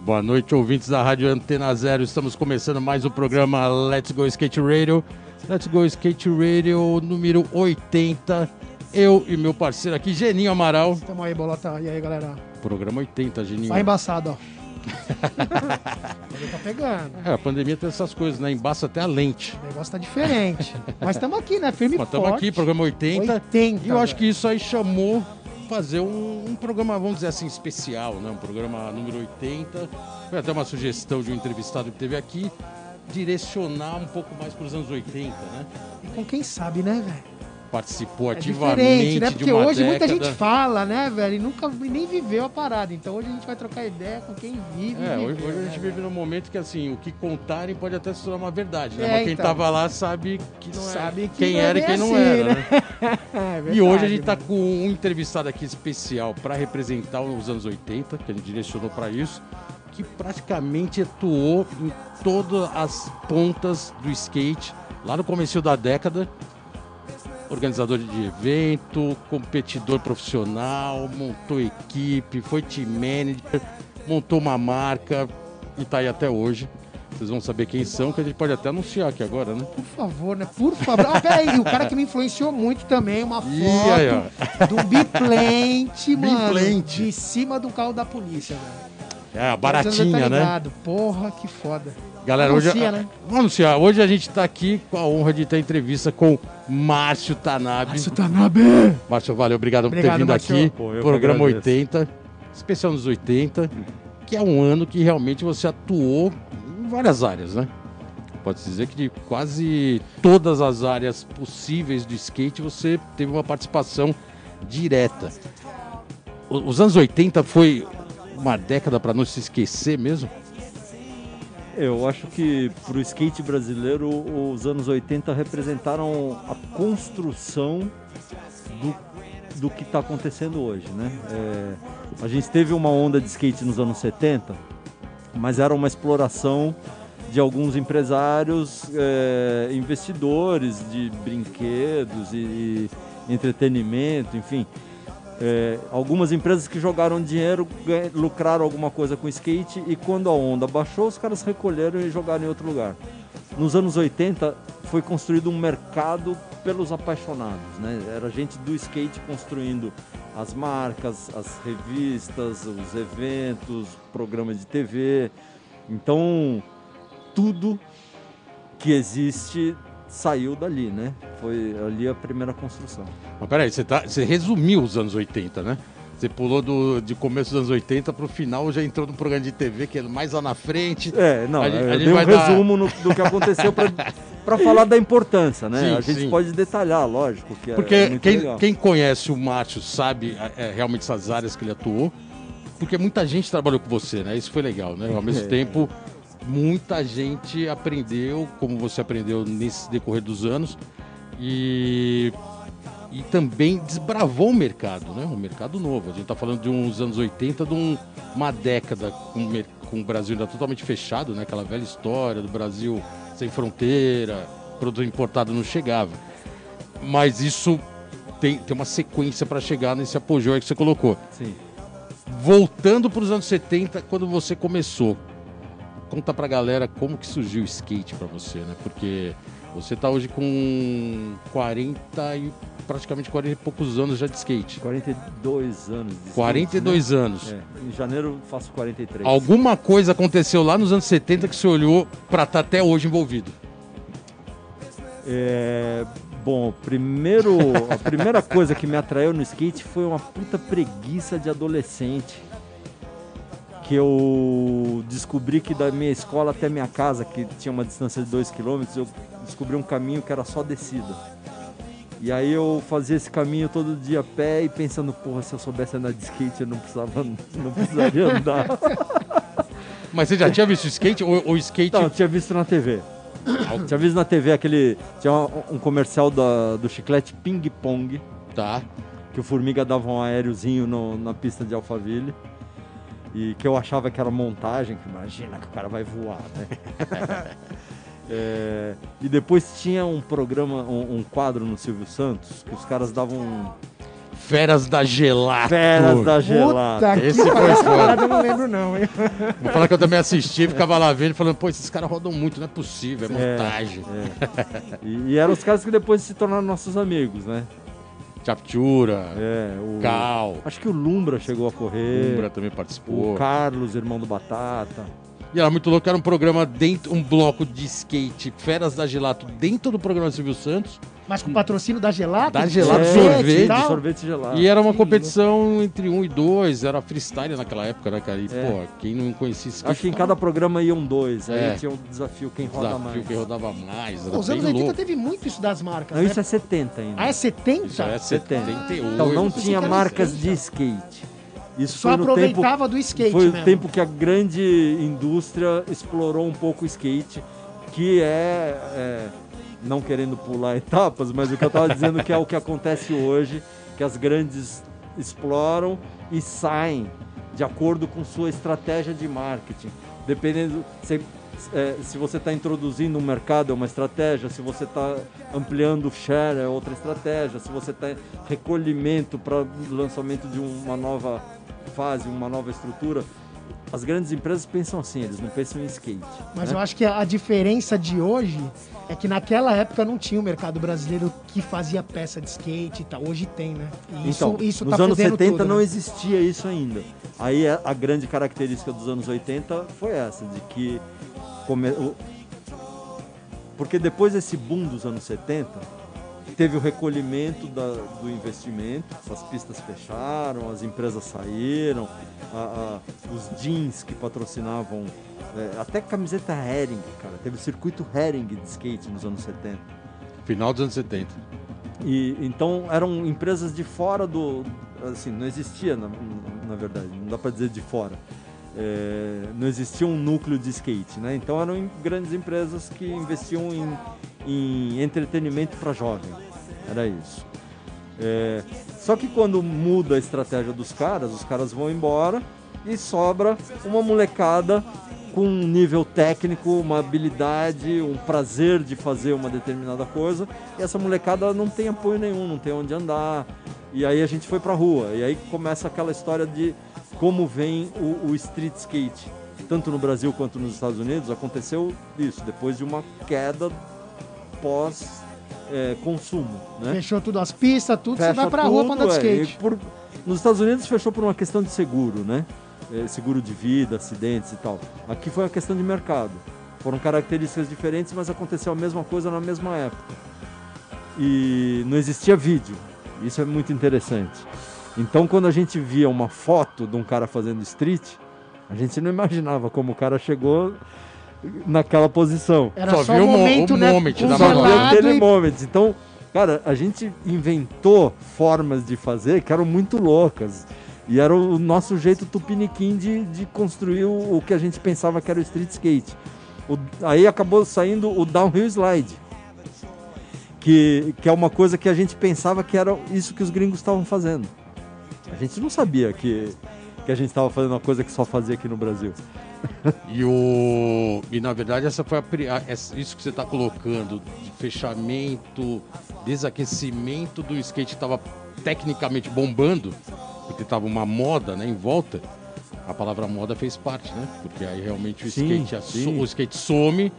Boa noite, ouvintes da Rádio Antena Zero. Estamos começando mais um programa Let's Go Skate Radio. Let's Go Skate Radio número 80. Eu e meu parceiro aqui, Geninho Amaral. Tamo aí, bolota. E aí, galera? Programa 80, Geninho. Só embaçado, ó. Tá pegando. É, a pandemia tem essas coisas, né? Embaça até a lente. O negócio tá diferente. Mas estamos aqui, né? Firme Mas estamos aqui, programa 80. 80, E eu acho que velho. isso aí chamou fazer um, um programa, vamos dizer assim, especial, né? Um programa número 80. Foi até uma sugestão de um entrevistado que teve aqui, direcionar um pouco mais para os anos 80, né? E com quem sabe, né, velho? Participou É ativamente diferente, né? Porque hoje muita década. gente fala, né, velho? E nunca nem viveu a parada. Então hoje a gente vai trocar ideia com quem vive. É, e hoje, hoje a né, gente vive num momento que assim, o que contarem pode até se tornar uma verdade, né? É, Mas quem então. tava lá sabe que não Sabe é. que quem não é era e quem não assim, era, né? né? É E verdade, hoje a gente tá mano. com um entrevistado aqui especial para representar os anos 80, que a gente direcionou para isso, que praticamente atuou em todas as pontas do skate, lá no começo da década. Organizador de evento, competidor profissional, montou equipe, foi team manager, montou uma marca e tá aí até hoje. Vocês vão saber quem são, que a gente pode até anunciar aqui agora, né? Por favor, né? Por favor. Ah, peraí, o cara que me influenciou muito também, uma foto Ih, aí, ó. do biplente, mano. Biplente. De cima do carro da polícia, velho. É, a baratinha, Tá né? Porra, que foda. Galera, hoje, Anuncia, né? vamos anunciar. Hoje a gente está aqui com a honra de ter entrevista com Márcio Tanabe. Márcio Tanabe! Márcio, valeu, obrigado, por ter Obrigado, vindo Márcio. aqui. Pô, Programa agradeço. 80, especial nos 80, que é um ano que realmente você atuou em várias áreas, né? Pode dizer que de quase todas as áreas possíveis do skate você teve uma participação direta. Os anos 80 foi uma década para não se esquecer mesmo? Eu acho que para o skate brasileiro, os anos 80 representaram a construção do, do que está acontecendo hoje. Né? É, a gente teve uma onda de skate nos anos 70, mas era uma exploração de alguns empresários, é, investidores de brinquedos e, e entretenimento, enfim. É, algumas empresas que jogaram dinheiro lucraram alguma coisa com skate e quando a onda baixou, os caras recolheram e jogaram em outro lugar. Nos anos 80 foi construído um mercado pelos apaixonados, né? Era gente do skate construindo as marcas, as revistas, os eventos, programas de TV. Então, tudo que existe saiu dali, né? Foi ali a primeira construção. Mas peraí, você, tá, você resumiu os anos 80, né? Você pulou do, de começo dos anos 80 pro final, já entrou no programa de TV, que é mais lá na frente. É, não, A eu dei um vai dar- resumo no- do que aconteceu para falar da importância, né? Sim, a gente sim. pode detalhar, lógico, que é Porque muito quem, quem conhece o Márcio sabe é, realmente essas áreas que ele atuou, porque muita gente trabalhou com você, né? Isso foi legal, né? Ao mesmo É. tempo, muita gente aprendeu, como você aprendeu nesse decorrer dos anos, e, e também desbravou o mercado, né? Um mercado novo. A gente tá falando de uns anos 80, de um- uma década com, com o Brasil ainda totalmente fechado, né? Aquela velha história do Brasil sem fronteira, produto importado não chegava. Mas isso tem, tem uma sequência para chegar nesse apogeu aí que você colocou. Sim. Voltando para os anos 70, quando você começou, conta pra galera como que surgiu o skate para você, né? Porque você tá hoje com 40 e praticamente 40 e poucos anos já de skate. 42 anos. de skate, 42 anos. né? É, em janeiro faço 43. Alguma coisa aconteceu lá nos anos 70 que você olhou para estar até hoje envolvido. É, bom, primeiro, a primeira coisa que me atraiu no skate foi uma puta preguiça de adolescente. Que eu descobri que da minha escola até minha casa, que tinha uma distância de 2 km, eu descobri um caminho que era só descida. E aí eu fazia esse caminho todo dia a pé e pensando, porra, se eu soubesse andar de skate eu não precisava, não precisaria andar. Mas você já tinha visto skate ou skate Não, eu tinha visto na TV. Tinha visto na TV aquele. Tinha um, um comercial da- do chiclete Ping Pong, tá? que o Formiga dava um aériozinho no- na pista de Alphaville. E que eu achava que era montagem, que imagina que o cara vai voar, né? É, e depois tinha um programa, um, um quadro no Silvio Santos, que os caras davam Feras da Gelato. Feras da Puta Gelada. Esse foi foda. parada eu não lembro não, hein? Vou falar que eu também assisti, ficava lá vendo, falando, pô, esses caras rodam muito, não é possível, é É, montagem. E, e eram os caras que depois se tornaram nossos amigos, né? Chaptura, É, o, Cal, Acho que o Lumbra chegou a correr. Umbra também participou. O Carlos, irmão do Batata. E era muito louco, era um programa dentro, um bloco de skate, Feras da Gelato, dentro do programa Silvio Santos. Mas com patrocínio da Gelato? Da Gelato, de sorvete. e tal? de sorvete gelado. E era uma competição entre um e dois, era freestyle naquela época, né, cara? E, É. pô, quem não conhecia skate. Acho que em cada programa iam dois. É. Aí tinha um desafio quem roda desafio mais. quem rodava mais. Era Pô, Os anos bem 80 louco. teve muito isso das marcas, Não, né? isso é 70 ainda. Ah, é 70? Isso é 70. 78. Então não tinha marcas 80. de skate. Isso Só no tempo aproveitava do skate Foi o mesmo. tempo que a grande indústria explorou um pouco o skate, que é, é, não querendo pular etapas, mas o que eu estava dizendo que é o que acontece hoje, que as grandes exploram e saem de acordo com sua estratégia de marketing. Dependendo se, é, se você está introduzindo um mercado é uma estratégia, se você está ampliando o share é outra estratégia, se você está recolhimento para lançamento de uma nova fase, uma nova estrutura. As grandes empresas pensam assim, eles não pensam em skate. Mas né? eu acho que a diferença de hoje é que naquela época não tinha o mercado brasileiro que fazia peça de skate e tal. Hoje tem, né? E isso, Então, isso nos tá anos fudendo 70 tudo, não né? existia isso ainda. Aí a, grande característica dos anos 80 foi essa, de que come- porque depois desse boom dos anos 70, teve o recolhimento da- do investimento, as pistas fecharam, as empresas saíram, a- a- os jeans que patrocinavam, é, até camiseta Hering, cara, teve o circuito Hering de skate nos anos 70. Final dos anos 70. E então eram empresas de fora do, assim, não existia na, na verdade, não dá para dizer de fora. É, não existia um núcleo de skate, né? Então eram grandes empresas que investiam em, em entretenimento para jovem. Era isso. É, só que quando muda a estratégia dos caras, os caras vão embora e sobra uma molecada com um nível técnico, uma habilidade, um prazer de fazer uma determinada coisa. E essa molecada não tem apoio nenhum, não tem onde andar. E aí a gente foi pra rua. E aí começa aquela história de como vem o, o street skate. Tanto no Brasil quanto nos Estados Unidos aconteceu isso, depois de uma queda pós é, consumo, né? Fechou tudo as pistas, tudo, você Fecha vai pra rua pra andar de tudo, é, skate. e por- nos Estados Unidos fechou por uma questão de seguro, né? É, seguro de vida, acidentes e tal. Aqui foi uma questão de mercado. Foram características diferentes, mas aconteceu a mesma coisa na mesma época. E não existia vídeo. Isso é muito interessante. Então, quando a gente via uma foto de um cara fazendo street, a gente não imaginava como o cara chegou naquela posição. Era Só só, viu o o mo- momento, o né? moment da Só aquele e moment. Então, cara, a gente inventou formas de fazer que eram muito loucas. E era o nosso jeito tupiniquim de, de construir o, o que a gente pensava que era o street skate. O- aí acabou saindo o downhill slide. Que, que é uma coisa que a gente pensava que era isso que os gringos estavam fazendo. A gente não sabia que, que a gente estava fazendo uma coisa que só fazia aqui no Brasil. E, o... e na verdade, essa foi a... isso que você está colocando de fechamento, desaquecimento do skate que estava tecnicamente bombando, porque estava uma moda né, em volta. A palavra moda fez parte, né? Porque aí realmente o Sim, skate, asso- sim. o skate some,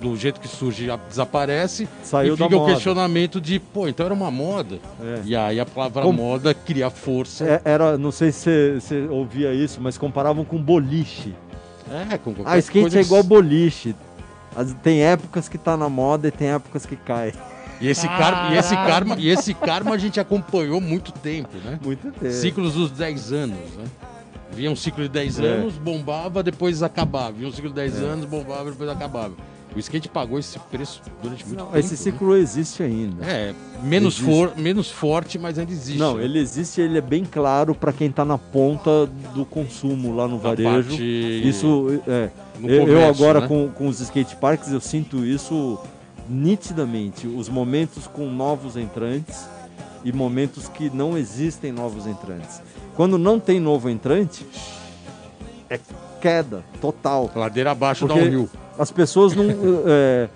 do jeito que surge já desaparece. Saiu e da fica o moda. questionamento de, pô, então era uma moda. É. E aí a palavra Como- moda cria força. É, era, não sei se você- ouvia isso, mas comparavam com boliche. É, com qualquer Ah, skate coisa é igual boliche. As- tem épocas que tá na moda e tem épocas que cai. E esse, karma, e, esse karma, e esse karma a gente acompanhou muito tempo, né? Muito tempo. Ciclos dos 10 anos, né? Via um ciclo de 10 É. anos, bombava, depois acabava. Via um ciclo de 10 anos, bombava, depois acabava. O skate pagou esse preço durante muito Não, tempo. esse né? ciclo existe ainda. É, menos, Existe. for, menos forte, mas ainda existe. Não, né? ele existe, ele é bem claro para quem tá na ponta do consumo lá no Na varejo. parte- Isso é. no eu, eu comércio, agora né? com, com os skate parks eu sinto isso nitidamente. Os momentos com novos entrantes e momentos que não existem novos entrantes. Quando não tem novo entrante, é queda total. Ladeira abaixo da Unreal. as pessoas não. é,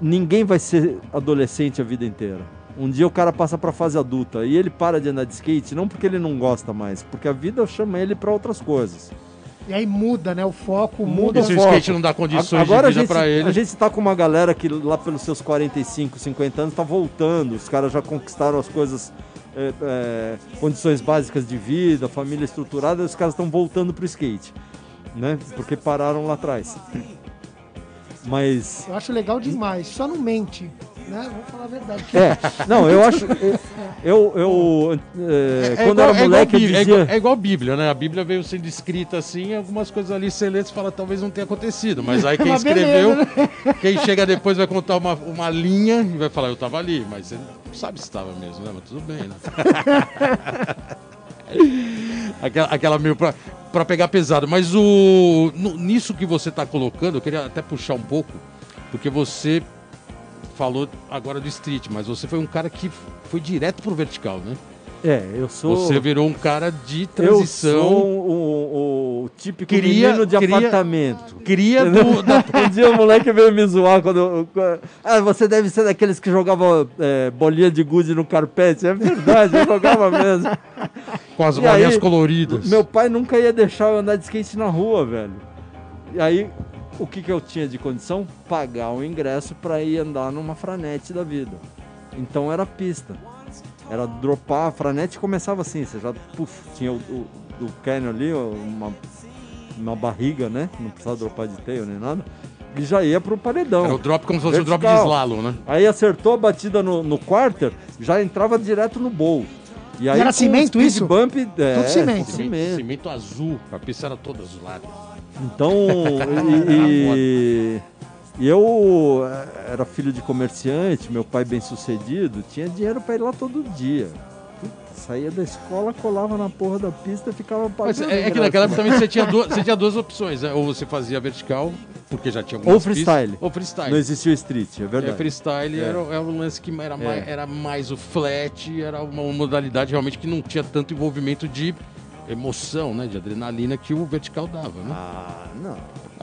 ninguém vai ser adolescente a vida inteira. Um dia o cara passa pra fase adulta e ele para de andar de skate, não porque ele não gosta mais, porque a vida chama ele pra outras coisas. E aí muda, né? O foco Muda muda. E se o foco. skate não dá condições Agora a de vida gente, pra ele. a gente tá com uma galera que lá pelos seus 45, 50 anos tá voltando. Os caras já conquistaram as coisas, é, é, condições básicas de vida, família estruturada, e os caras estão voltando pro skate, né? Porque pararam lá atrás. Mas Eu acho legal demais. Só não mente, né? Vamos falar a verdade. é, não, eu acho, eu, eu, é, quando igual- era moleque eu Bíblia, é dizia, igual, é igual Bíblia, né? A Bíblia veio sendo escrita assim, algumas coisas ali você lê e fala, talvez não tenha acontecido. Mas aí quem Mas escreveu, beleza, quem chega depois vai contar uma, uma linha e vai falar, eu tava ali, mas você não sabe se estava mesmo, né? Mas tudo bem, né? aquela, aquela meio pra, pra pegar pesado. Mas o no- nisso que você tá colocando, eu queria até puxar um pouco, porque você falou agora do street, mas você foi um cara que foi direto pro vertical, né? é, eu sou Você virou um cara de eu transição. sou o, o, o típico Queria- menino de queria- apartamento. Cria do, da, Um dia o moleque veio me zoar quando. eu- Ah, você deve ser daqueles que jogavam é, bolinha de gude no carpete. É verdade, eu jogava mesmo. com as bolinhas coloridas. Meu pai nunca ia deixar eu andar de skate na rua, velho. E aí, o que, que eu tinha de condição? Pagar o ingresso pra ir andar numa franete da vida. Então era pista. Era dropar, a franete começava assim, você já puf, tinha o, o, o canyon ali, uma, uma barriga, né? Não precisava dropar de tail nem nada. E já ia pro paredão. Era o drop como se fosse o drop de slalom, né? Aí acertou a batida no, no quarter, já entrava direto no bowl. E aí era cimento isso? Bump, é, Tudo cimento. Cimento, cimento azul, a pista era toda azulada. Então, e, e eu eh, era filho de comerciante, meu pai bem sucedido, tinha dinheiro pra ir lá todo dia. Puta, Saía da escola, colava na porra da pista e ficava Mas pagando. é, é que naquela época também você tinha, duas, você tinha duas opções, né? Ou você fazia vertical, porque já tinha Ou freestyle. pistas, ou freestyle. Não existia o street, é É, verdade. freestyle É. era, era um lance que era, mais, É. era mais o flat, era uma modalidade realmente que não tinha tanto envolvimento de emoção, né? De adrenalina que o vertical dava, né? Ah, não.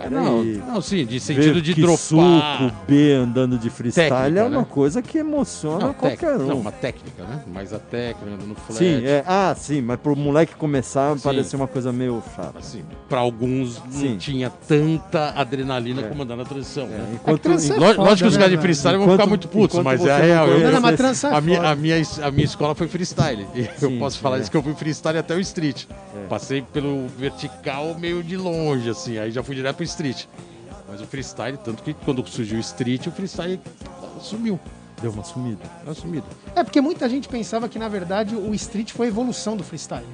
Não, não, sim, de sentido Ver de dropar. suco B andando de freestyle Técnica, é uma né? coisa que emociona Não, qualquer um. não, uma técnica, né? Mais a técnica, no flat. Sim, é, ah, sim, mas pro moleque começar Sim. parecia uma coisa meio chata. Assim, para alguns Sim. não tinha tanta adrenalina É. como andar na transição, É, né? enquanto, é foda, Lógico que os né, caras de freestyle vão Enquanto- ficar muito putos, mas é a não real. Eu- Não, não, mas trança é a, minha, a, minha, a minha escola foi freestyle. E eu posso falar é. isso que eu fui freestyle até o street. É. Passei pelo vertical meio de longe, assim, aí já fui direto pro street. Mas o freestyle, tanto que quando surgiu o street, o freestyle sumiu. deu uma sumida. Deu uma sumida. É porque muita gente pensava que, na verdade, o street foi a evolução do freestyle.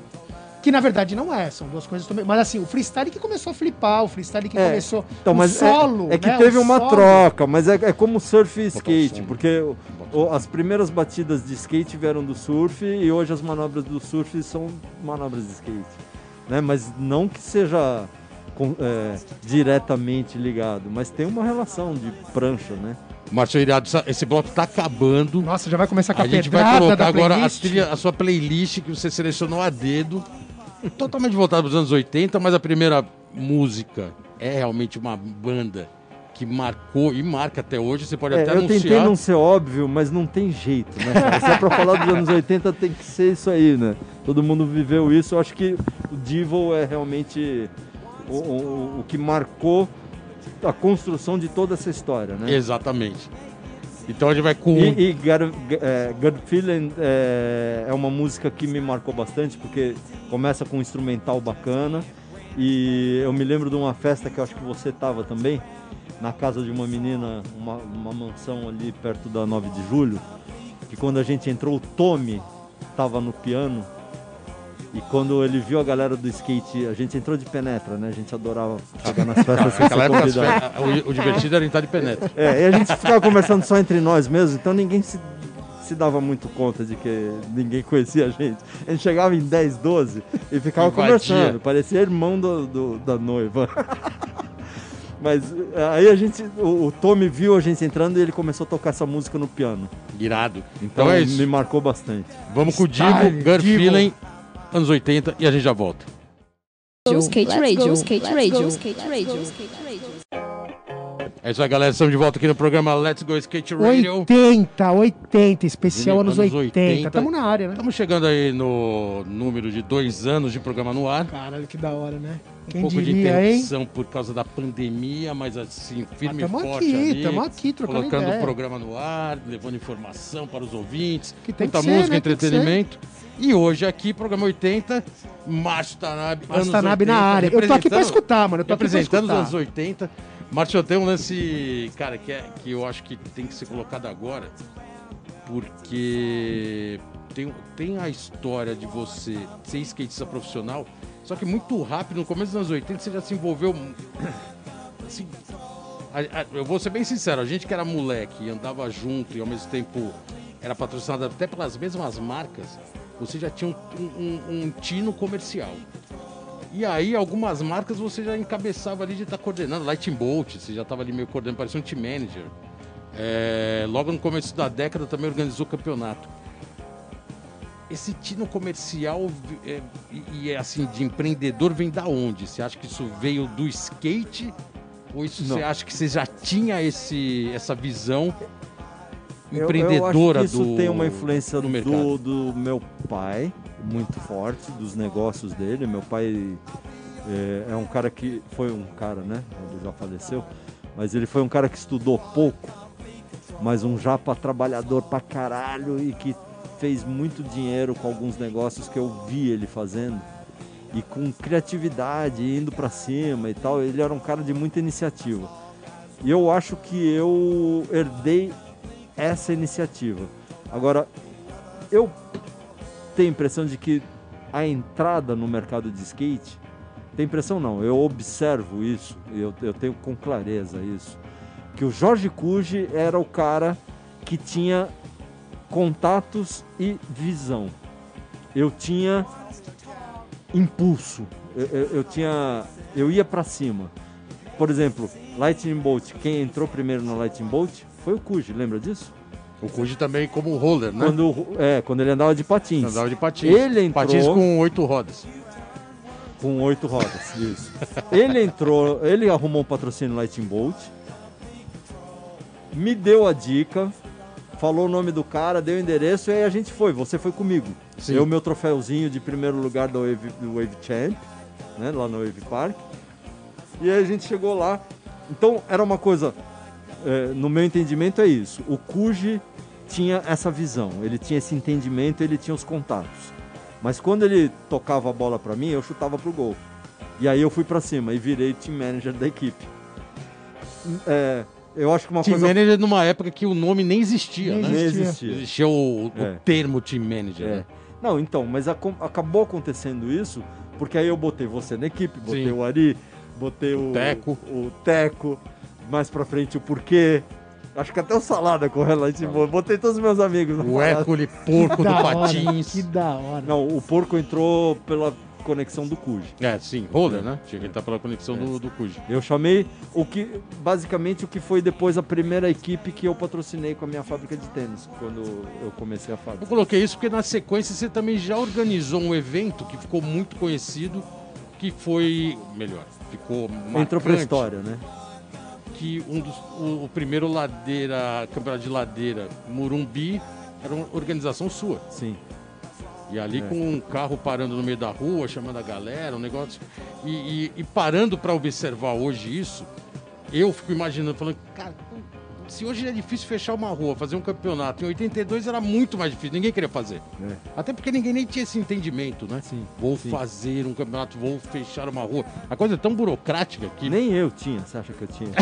Que na verdade não é, são duas coisas também. Mas assim, o freestyle que começou a flipar, o freestyle que É, começou. Então, o mas é- solo. é, que né, teve o uma solo. troca, mas é, é como surf e skate, som. porque o- as primeiras batidas de skate vieram do surf e hoje as manobras do surf são manobras de skate. Né? Mas não que seja com- é, diretamente ligado, mas tem uma relação de prancha, né? Márcio Irado, essa- esse bloco tá acabando. Nossa, já vai começar com a, A gente vai colocar agora a, trilha, a sua playlist que você selecionou a dedo. Totalmente voltada para os anos 80, mas a primeira música é realmente uma banda que marcou e marca até hoje. Você pode É, até eu tentei anunciar. não ser óbvio, mas não tem jeito, né? Se é pra falar dos anos 80, tem que ser isso aí, né? Todo mundo viveu isso. Eu acho que o Devil é realmente o, o- o que marcou a construção de toda essa história, né? Exatamente. Então a gente vai com. E, e Gut, é, Feeling é, é uma música que me marcou bastante, porque começa com um instrumental bacana. E eu me lembro de uma festa que eu acho que você tava também, na casa de uma menina, uma, uma mansão ali perto da 9 de julho, que quando a gente entrou, o Tommy tava no piano. E quando ele viu a galera do skate, a gente entrou de penetra, né? A gente adorava chegar nas festas sem ser convidado. o, o divertido era entrar de penetra. É, e a gente ficava conversando só entre nós mesmo, então ninguém se, se dava muito conta de que ninguém conhecia a gente. A gente chegava em 10, 12 e ficava Invadia. conversando, parecia irmão do, do- da noiva. Mas é, aí a gente, o, o Tommy viu a gente entrando e ele começou a tocar essa música no piano. Irado. Então, Então é isso. me marcou bastante. Vamos com o Divo. Feeling, anos 80 e a gente já volta. Skate Let's Radio, go, Skate let's Radio, go, Skate let's Radio, go. Skate Radio. É isso aí, galera. Estamos de volta aqui no programa Let's Go Skate Radio. 80, 80, especial Anos anos 80. 80. Estamos na área, né? Estamos chegando aí no número de dois anos de programa no ar. Caralho, que da hora, né? Um Quem pouco de diria, hein? interrupção por causa da pandemia, mas assim, firme Mas e forte aqui, ali. tamo aqui, trocando colocando ideia. o programa no ar, levando informação para os ouvintes, Que tem muita que ser, música, né? Tem que entretenimento. E hoje aqui, programa 80, Márcio Tanabe, Márcio Tanabe na 80, área. Eu tô aqui pra escutar, mano. Eu tô representando os anos 80. Márcio, tem um lance, cara, que, é, que eu acho que tem que ser colocado agora, porque tem, tem a história de você ser skatista profissional, só que muito rápido, no começo dos anos 80, você já se envolveu. assim, a- a- eu vou ser bem sincero, a gente que era moleque e andava junto e ao mesmo tempo era patrocinado até pelas mesmas marcas, você já tinha um, um- um tino comercial. E aí, algumas marcas você já encabeçava ali de estar coordenando. Lightning Bolt, você já estava ali meio coordenando, parecia um team manager. É, logo no começo da década também organizou o campeonato. Esse tino comercial é, e, é assim, de empreendedor vem da onde? Você acha que isso veio do skate? Ou isso Não. você acha que você já tinha esse, essa visão empreendedora eu que isso do, tem uma influência do do, do meu pai, muito forte, dos negócios dele. Meu pai é, é um cara que foi um cara, né? Ele já faleceu, mas ele foi um cara que estudou pouco, mas um japa trabalhador pra caralho e que fez muito dinheiro com alguns negócios que eu vi ele fazendo. E com criatividade, indo pra cima e tal, ele era um cara de muita iniciativa. E eu acho que eu herdei essa iniciativa. Agora, eu tenho a impressão de que a entrada no mercado de skate, tem impressão não, eu observo isso, eu, eu tenho com clareza isso, que o Jorge Cuji era o cara que tinha contatos e visão. Eu tinha impulso, eu, eu- eu tinha, eu ia pra cima. Por exemplo, Lightning Bolt, quem entrou primeiro no Lightning Bolt foi o Cuji, lembra disso? O Cuji também como roller, né? Quando, é, quando ele andava de patins. Andava de patins. Ele entrou- Patins com oito rodas. Com oito rodas, isso. ele entrou, ele arrumou um patrocínio Lightning Bolt, me deu a dica, falou o nome do cara, deu o endereço e aí a gente foi. Você foi comigo. Sim. Eu, meu troféuzinho de primeiro lugar do Wave, do Wave Champ, né, lá no Wave Park. E aí a gente chegou lá. Então era uma coisa, no meu entendimento é isso. O Cuji tinha essa visão, ele tinha esse entendimento, ele tinha os contatos. Mas quando ele tocava a bola pra mim, eu chutava pro gol. E aí eu fui pra cima e virei team manager da equipe. É, eu acho que uma Team coisa manager numa época que o nome nem existia, Nem né? nem existia. existia. O, o É. termo team manager. É. né? Não, então, mas acom- acabou acontecendo isso, porque aí eu botei você na equipe, botei Sim. o Ari, botei o Teco. o Teco, mais pra frente o Porquê. Acho que até o Salada correu lá em cima. Botei todos os meus amigos. na O parada. Hércules porco do Patins. Que da hora. Não, o Porco entrou pela conexão do Cuji. É, sim, roller, né? Tinha que entrar pela conexão do, do Cuji. Eu chamei o que, basicamente, o que foi depois a primeira equipe que eu patrocinei com a minha fábrica de tênis, quando eu comecei a Eu fábrica. coloquei isso porque na sequência você também já organizou um evento que ficou muito conhecido, que foi, melhor, ficou Entrou pra marcante, história, né? Que um dos, o, o primeiro ladeira, campeonato de ladeira, Murumbi, era uma organização sua. Sim. E ali É. com um carro parando no meio da rua, chamando a galera, um negócio. E, e- e parando para observar hoje isso, eu fico imaginando, falando, cara, se hoje é difícil fechar uma rua, fazer um campeonato, em 82 era muito mais difícil, ninguém queria fazer. É. Até porque ninguém nem tinha esse entendimento, né? Sim, Vou sim. fazer um campeonato, vou fechar uma rua. A coisa é tão burocrática que. Nem eu tinha, você acha que eu tinha?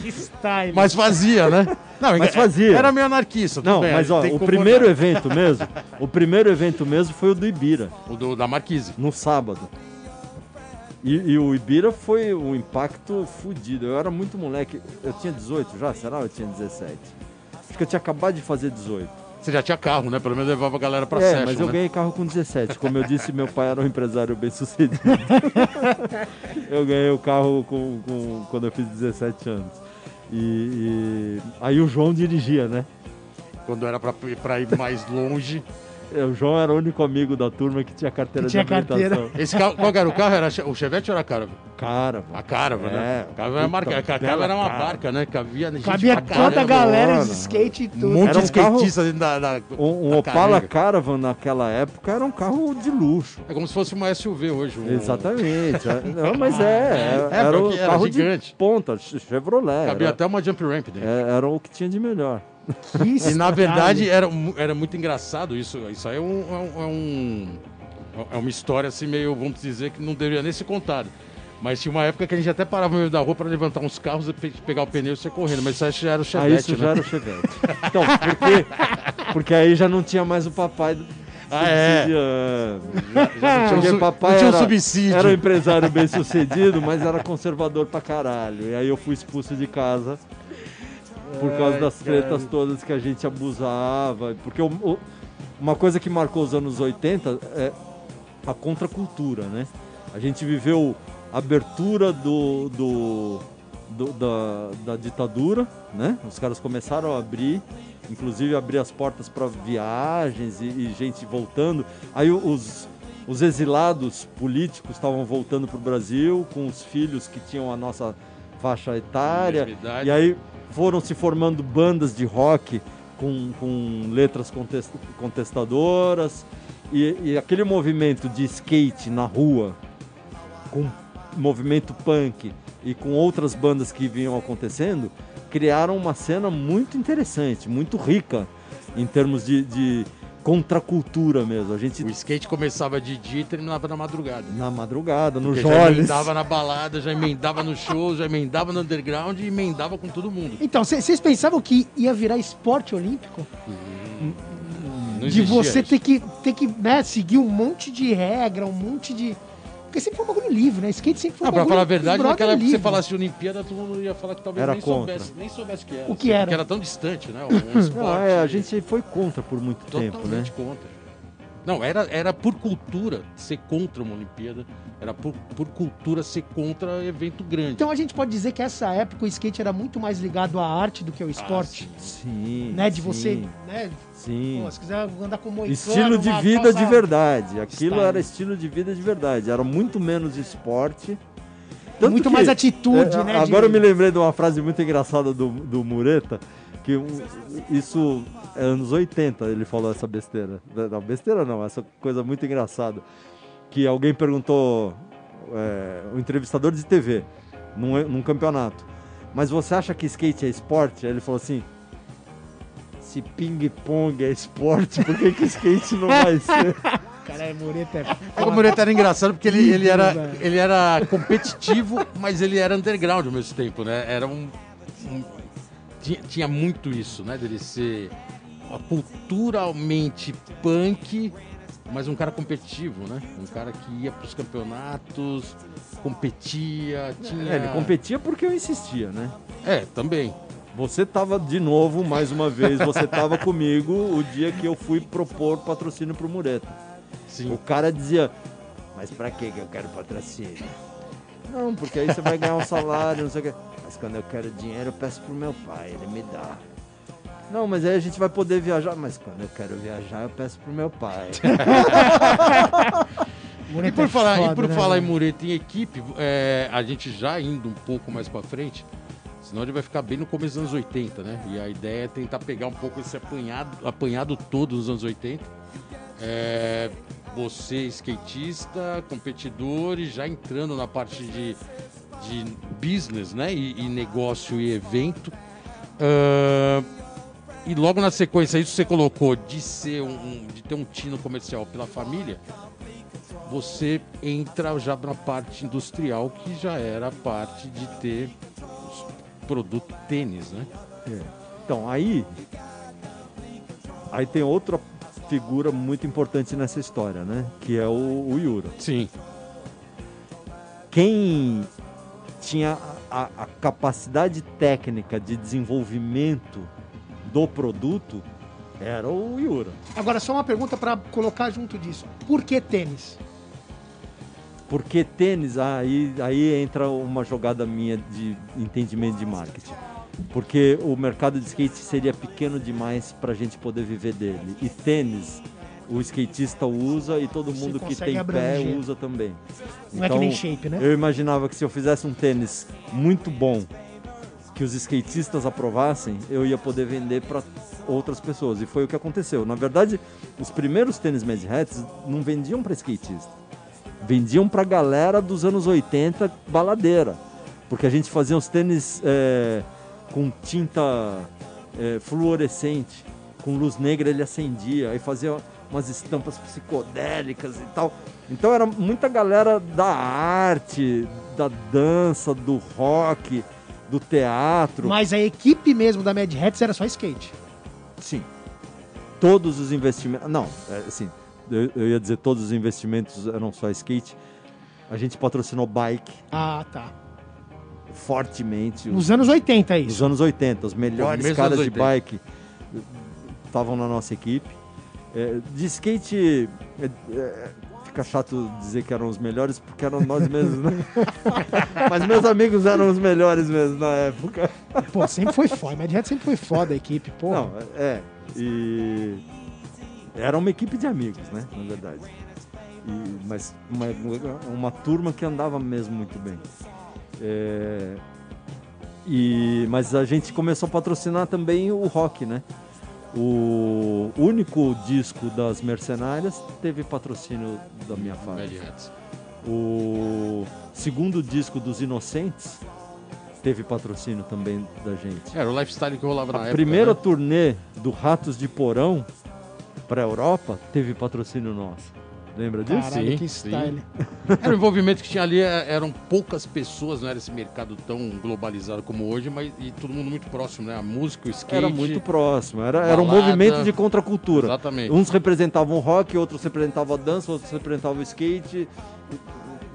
Que style. Mas fazia, né? Não, Mas fazia. Era meio anarquista. Não, bem, a mas ó, o primeiro evento mesmo, o primeiro evento mesmo foi o do Ibira, O do, da Marquise. no sábado. E, e o Ibira foi um impacto fudido. Eu era muito moleque. Eu tinha 18 já? Será? Eu tinha 17. Acho que eu tinha acabado de fazer 18. Você já tinha carro, né? Pelo menos levava a galera pra é, session, mas eu né? ganhei carro com 17. Como eu disse, meu pai era um empresário bem sucedido. eu ganhei o carro com, com- quando eu fiz 17 anos. E, e aí o João dirigia, né? Quando era pra, pra ir mais longe. É, O João era o único amigo da turma que tinha carteira Que tinha de habilitação. carteira. Esse carro, qual que era o carro? Era o Chevette ou era a Caravan? Cara, A Caravan, né? É, A Caravan era, marca, a Caravan bela era uma barca, né? Cabia gente Cabia pra toda a galera mano. de skate e tudo. Um monte Era de um carro- skatista dentro da, da, um, um da Opala carrega. Caravan naquela época era um carro de luxo. É como se fosse uma SUV hoje. Um... Exatamente. É, Não, mas é, É, era o porque era carro gigante. de ponta, Chevrolet. Cabia Era, até uma jump ramp dentro. é, era o que tinha de melhor. Que E na verdade era, era muito engraçado isso. Isso aí é, um, é, um, é um- é uma história assim meio, vamos dizer, que não deveria nem ser contada. Mas tinha uma época que a gente até parava no meio da rua para levantar uns carros e pe- pegar o pneu e sair correndo. Mas isso aí já era o Aí Chevette, isso né? já era o Chevette. Então, porque, porque aí já não tinha mais o papai do- Ah, é. subsidiando. Já não tinha um, papai não tinha um era- subsídio. Era um empresário bem sucedido, mas era conservador pra caralho. E aí eu fui expulso de casa por causa Ai, das tretas todas que a gente abusava. Porque o- o- uma coisa que marcou os anos 80 é a contracultura, né? A gente viveu a abertura do, do- do- da, da ditadura, né? Os caras começaram a abrir, inclusive abrir as portas para viagens e, e gente voltando. Aí os, os exilados políticos estavam voltando para o Brasil com os filhos que tinham a nossa faixa etária. E aí foram se formando bandas de rock com, com letras contest- contestadoras. E, e aquele movimento de skate na rua, com movimento punk e com outras bandas que vinham acontecendo, criaram uma cena muito interessante, muito rica em termos de, de contracultura mesmo. A gente O skate começava de dia e terminava na madrugada. na madrugada, no Porque já emendava na balada, já emendava no show, já emendava no underground e emendava com todo mundo. Então, vocês pensavam que ia virar esporte olímpico? Não de você isso. ter que, ter que né, seguir um monte de regra, um monte de. Porque sempre foi um bagulho livre, né? Skate sempre foi um Ah, pra bagulho falar a verdade, naquela época que você falasse de Olimpíada, todo mundo ia falar que talvez Era nem contra. soubesse, nem soubesse o que era. O que era? Porque era tão distante, né? Um esporte Não, é, a gente foi contra por muito tempo, né? totalmente contra. Não, era, era por cultura ser contra uma Olimpíada, era por, por cultura ser contra evento grande. Então a gente pode dizer que essa época o skate era muito mais ligado à arte do que ao esporte. Ah, Sim. né? De sim, você. Né? Sim. Pô, se quiser andar com moicano, Estilo de vida calça- de verdade. Aquilo Style. era estilo de vida de verdade. Era muito menos esporte. Tanto Muito que- mais atitude, É, né? Agora de- eu me lembrei de uma frase muito engraçada do, do Mureta, que um- isso é anos 80, ele falou essa besteira. Não, besteira não, essa coisa muito engraçada. Que alguém perguntou, é, um entrevistador de TV, num, num campeonato, mas você acha que skate é esporte? Aí ele falou assim, se ping-pong é esporte, por que, que skate não vai ser? Caralho, Mureta é. É, o Mureta era engraçado porque ele, ele, era, Velho. ele era competitivo, mas ele era underground ao mesmo tempo, né? Era um. um- tinha, tinha muito isso, né? Dele ser culturalmente punk, mas um cara competitivo, né? Um cara que ia pros campeonatos, competia, tinha. É, ele competia porque eu insistia, né? É, também. Você tava de novo, mais uma vez, você tava comigo o dia que eu fui propor patrocínio pro Mureta. Sim. O cara dizia, mas pra que que eu quero patrocínio? Não, porque aí você vai ganhar um salário, não sei o quê. Mas quando eu quero dinheiro, eu peço pro meu pai, ele me dá. Não, mas aí a gente vai poder viajar. Mas quando eu quero viajar, eu peço pro meu pai. E por é falar, e foda, por né, falar em? Mureta em equipe, é, a gente já indo um pouco mais pra frente, senão ele vai ficar bem no começo dos anos 80, né? E a ideia é tentar pegar um pouco esse apanhado, apanhado todo dos anos 80. É, você, skatista, competidor, e já entrando na parte de, de business, né? E, e negócio e evento. Ah, e logo na sequência, isso você colocou de ser um, de ter um tino comercial pela família, você entra já na parte industrial, que já era a parte de ter produto tênis, né? Então, aí. Aí tem outra figura muito importante nessa história, né? Que é o, o Yura. Sim. quem tinha a, a capacidade técnica de desenvolvimento do produto era o Yura. Agora, só uma pergunta pra colocar junto disso. Por que tênis? Porque tênis, aí, aí entra uma jogada minha de entendimento de marketing. Porque o mercado de skate seria pequeno demais para a gente poder viver dele. E tênis o skatista usa e todo Você mundo que tem abranger. pé usa também. Não é que nem shape, né? eu imaginava que se eu fizesse um tênis muito bom, que os skatistas aprovassem, eu ia poder vender para outras pessoas. E foi o que aconteceu. Na verdade, os primeiros tênis Mad Hats não vendiam para skatista. Vendiam para galera dos anos 80 baladeira. Porque a gente fazia uns tênis é, com tinta é, fluorescente, com luz negra ele acendia, aí fazia umas estampas psicodélicas e tal. Então era muita galera da arte, da dança, do rock, do teatro. Mas a equipe mesmo da Mad Hats era só skate. Sim. Todos os investimentos. Não, é, assim, eu, eu ia dizer todos os investimentos eram só skate. A gente patrocinou bike Ah, tá. fortemente. Nos anos 80 é Nos isso. anos 80, os melhores caras de 80. bike estavam na nossa equipe. É, de skate, é, é, fica chato dizer que eram os melhores porque eram nós mesmos, né? Mas meus amigos eram os melhores mesmo na época. Pô, sempre foi foda. Hats sempre foi foda a equipe, pô. Não, é. E era uma equipe de amigos, né? Na verdade. E- mas uma, uma turma que andava mesmo muito bem. É, e, mas a gente começou a patrocinar também o rock, né? O único disco das Mercenárias teve patrocínio da minha. Hats. O segundo disco dos Inocentes teve patrocínio também da gente. Era o lifestyle que rolava na A época. primeira né? turnê do Ratos de Porão para a Europa teve patrocínio nosso. Lembra disso? Caralho, sim, que sim. style. Era o envolvimento que tinha ali, é, eram poucas pessoas, não era esse mercado tão globalizado como hoje, mas e todo mundo muito próximo, né? A música, o skate. Era muito próximo. Era, era um balada. movimento de contracultura. Exatamente. Uns representavam o rock, outros representavam a dança, outros representavam o skate.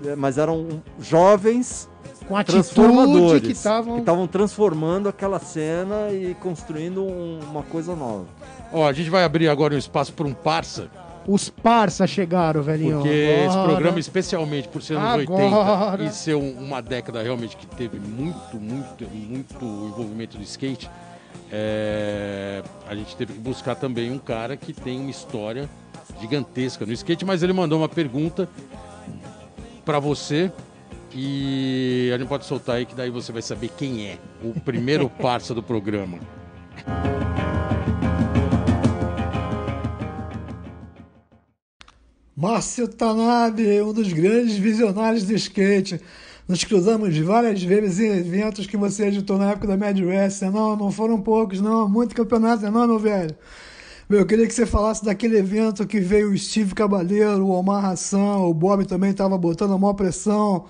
É, Mas eram jovens Com atitude transformadores que estavam. estavam transformando aquela cena e construindo um- uma coisa nova. Ó, a gente vai abrir agora um espaço para um parça, Os parça chegaram, velhinho. porque esse Agora. programa, especialmente por ser anos Agora. 80 e ser um- uma década realmente que teve muito, muito, muito envolvimento do skate, é, a gente teve que buscar também um cara que tem uma história gigantesca no skate, mas ele mandou uma pergunta para você e a gente pode soltar aí que daí você vai saber quem é o primeiro parça do programa. Márcio Tanabe, um dos grandes visionários do skate. Nos cruzamos várias vezes em eventos que você editou na época da Mad Wrestling. Não, não foram poucos, não. Muito campeonato, não, meu velho. Meu, eu queria que você falasse daquele evento que veio o Steve Cabaleiro, o Omar Hassan, o Bob também estava botando a maior pressão.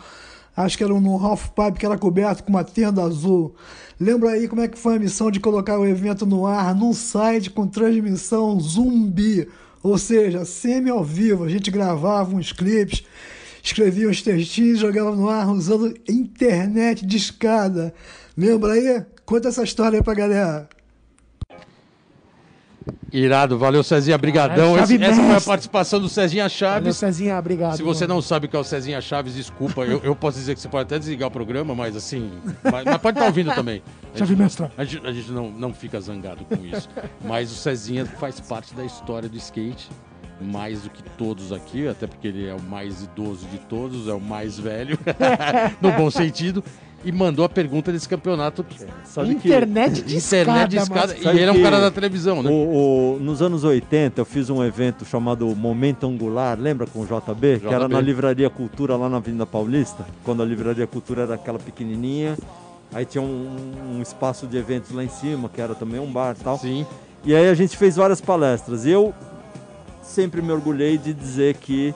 Acho que era um half pipe que era coberto com uma tenda azul. Lembra aí como é que foi a missão de colocar o evento no ar num site com transmissão zumbi, ou seja, semi ao vivo. A gente gravava uns clipes, escrevia uns textinhos, jogava no ar usando internet de escada. Lembra aí? Conta essa história aí pra galera. Irado, valeu Cezinha, brigadão. Esse- essa foi a participação do Cezinha Valeu, Chaves. Cezinha, obrigado. Se você mano. não sabe o que é o Cezinha Chaves, desculpa. Eu, eu posso dizer que você pode até desligar o programa, mas assim. Mas, mas pode estar ouvindo também. Chave mestra. a gente, a gente não, não fica zangado com isso. Mas o Cezinha faz parte da história do skate. Mais do que todos aqui, até porque ele é o mais idoso de todos, é o mais velho, no bom sentido, e mandou a pergunta desse campeonato. Sabe que Internet de Internet de escada, E ele é um que cara da televisão, né? O, o- nos anos 80 eu fiz um evento chamado Momento Angular, lembra com o JB? Que era JB. na Livraria Cultura lá na Avenida Paulista, quando a Livraria Cultura era aquela pequenininha. Aí tinha um, um espaço de eventos lá em cima, que era também um bar e tal. Sim. E aí a gente fez várias palestras. E eu sempre me orgulhei de dizer que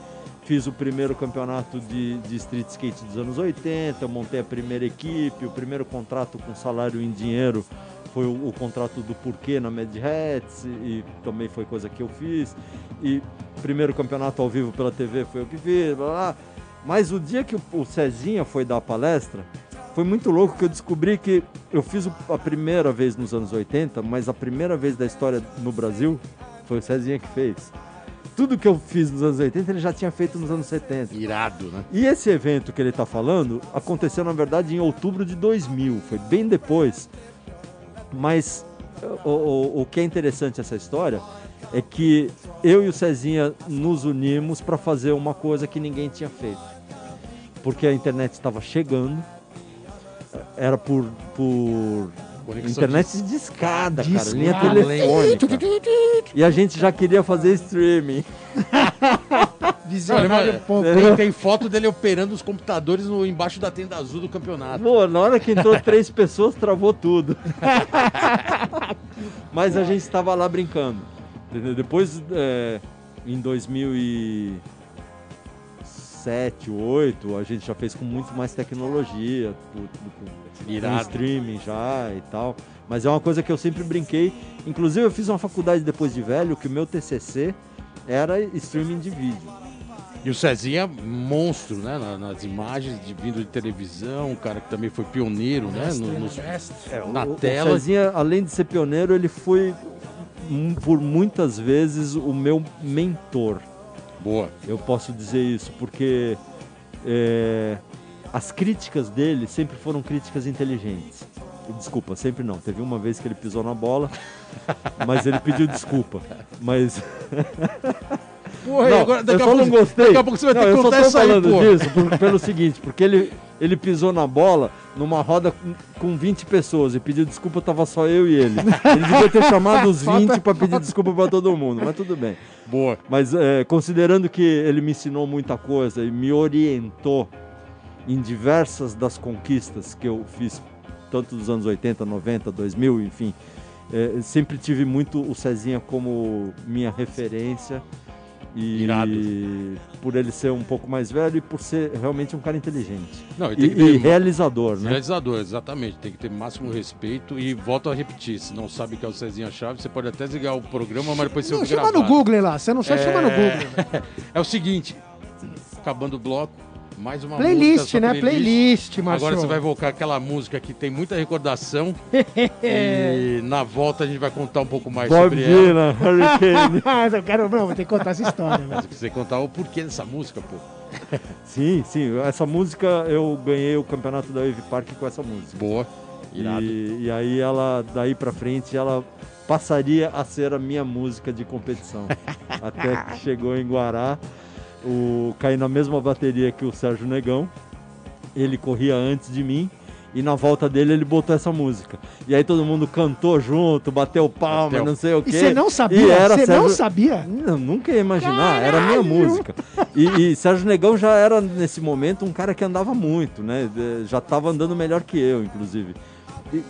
fiz o primeiro campeonato de, de street skate dos anos 80, eu montei a primeira equipe, o primeiro contrato com salário em dinheiro foi o, o contrato do Porquê na Mad Hats, e, e também foi coisa que eu fiz. E primeiro campeonato ao vivo pela TV foi eu que fiz, blá, blá. Mas o dia que o, o Cezinha foi dar a palestra, foi muito louco que eu descobri que eu fiz a primeira vez nos anos 80, mas a primeira vez da história no Brasil foi o Cezinha que fez. Tudo que eu fiz nos anos 80 ele já tinha feito nos anos 70. Irado, né? E esse evento que ele está falando aconteceu na verdade em outubro de 2000, foi bem depois. Mas o, o, o que é interessante essa história é que eu e o Cezinha nos unimos para fazer uma coisa que ninguém tinha feito. Porque a internet estava chegando, era por, por internet de escada, cara, Discada. linha telefônica. E a gente já queria fazer streaming. Visionário. Tem, tem foto dele operando os computadores no, embaixo da tenda azul do campeonato. Pô, na hora que entrou três pessoas, travou tudo. Mas a gente estava lá brincando. Depois, é, em 2007, 2008, a gente já fez com muito mais tecnologia, tudo, com, com Irado. streaming já e tal. Mas é uma coisa que eu sempre brinquei. Inclusive, eu fiz uma faculdade depois de velho, que o meu TCC era streaming de vídeo. E o Cezinha, monstro, né? na- nas imagens de vindo de televisão, um cara que também foi pioneiro, né? no- nos- na O- tela. O Cezinha, além de ser pioneiro, ele foi hum, por muitas vezes o meu mentor. Boa. Eu posso dizer isso porque é, as críticas dele sempre foram críticas inteligentes. Desculpa, sempre não. Teve uma vez que ele pisou na bola, mas ele pediu desculpa. Mas Porra, não, agora, daqui eu a só pouco, não gostei. Daqui a pouco você vai Não, ter que eu só contar tô isso aí, falando pô. disso por- pelo seguinte, porque ele, ele pisou na bola numa roda com, com 20 pessoas e pediu desculpa, tava só eu e ele. Ele devia ter chamado os 20 para pedir desculpa para todo mundo, mas tudo bem. Boa. Mas é, considerando que ele me ensinou muita coisa e me orientou em diversas das conquistas que eu fiz, tanto dos anos 80, 90, 2000, enfim, é, sempre tive muito o Cezinha como minha referência. E Irado. por ele ser um pouco mais velho e por ser realmente um cara inteligente. Não, e E, tem que e ter realizador, né? Realizador, exatamente. Tem que ter máximo respeito e volto a repetir. Se não sabe que é o Cezinha Chaves, você pode até desligar o programa, mas depois você Não, chama gravado. no Google lá. Você não sabe, chama no É. Google. É o seguinte, acabando o bloco, mais uma Playlist, música, né? Playlist, Marcelo. Agora você vai voltar aquela música que tem muita recordação e na volta a gente vai contar um pouco mais Bob sobre ela. Dylan, Hurricane. Mas eu quero, não, vou ter que contar essa história. velho. Você contar o porquê dessa música, pô. sim, sim. Essa música eu ganhei o campeonato da Wave Park com essa música. Boa. Irado. E, e aí ela, daí pra frente, ela passaria a ser a minha música de competição. Até que chegou em Guará, o, caí na mesma bateria que o Sérgio Negão. Ele corria antes de mim. E na volta dele ele botou essa música. E aí todo mundo cantou junto, bateu palma, Bateu. não sei o quê. E você não sabia? era Você não Sérgio- sabia? não, nunca ia imaginar, era a minha música. E, e Sérgio Negão já era, nesse momento, um cara que andava muito, né? Já tava andando melhor que eu, inclusive. E, e,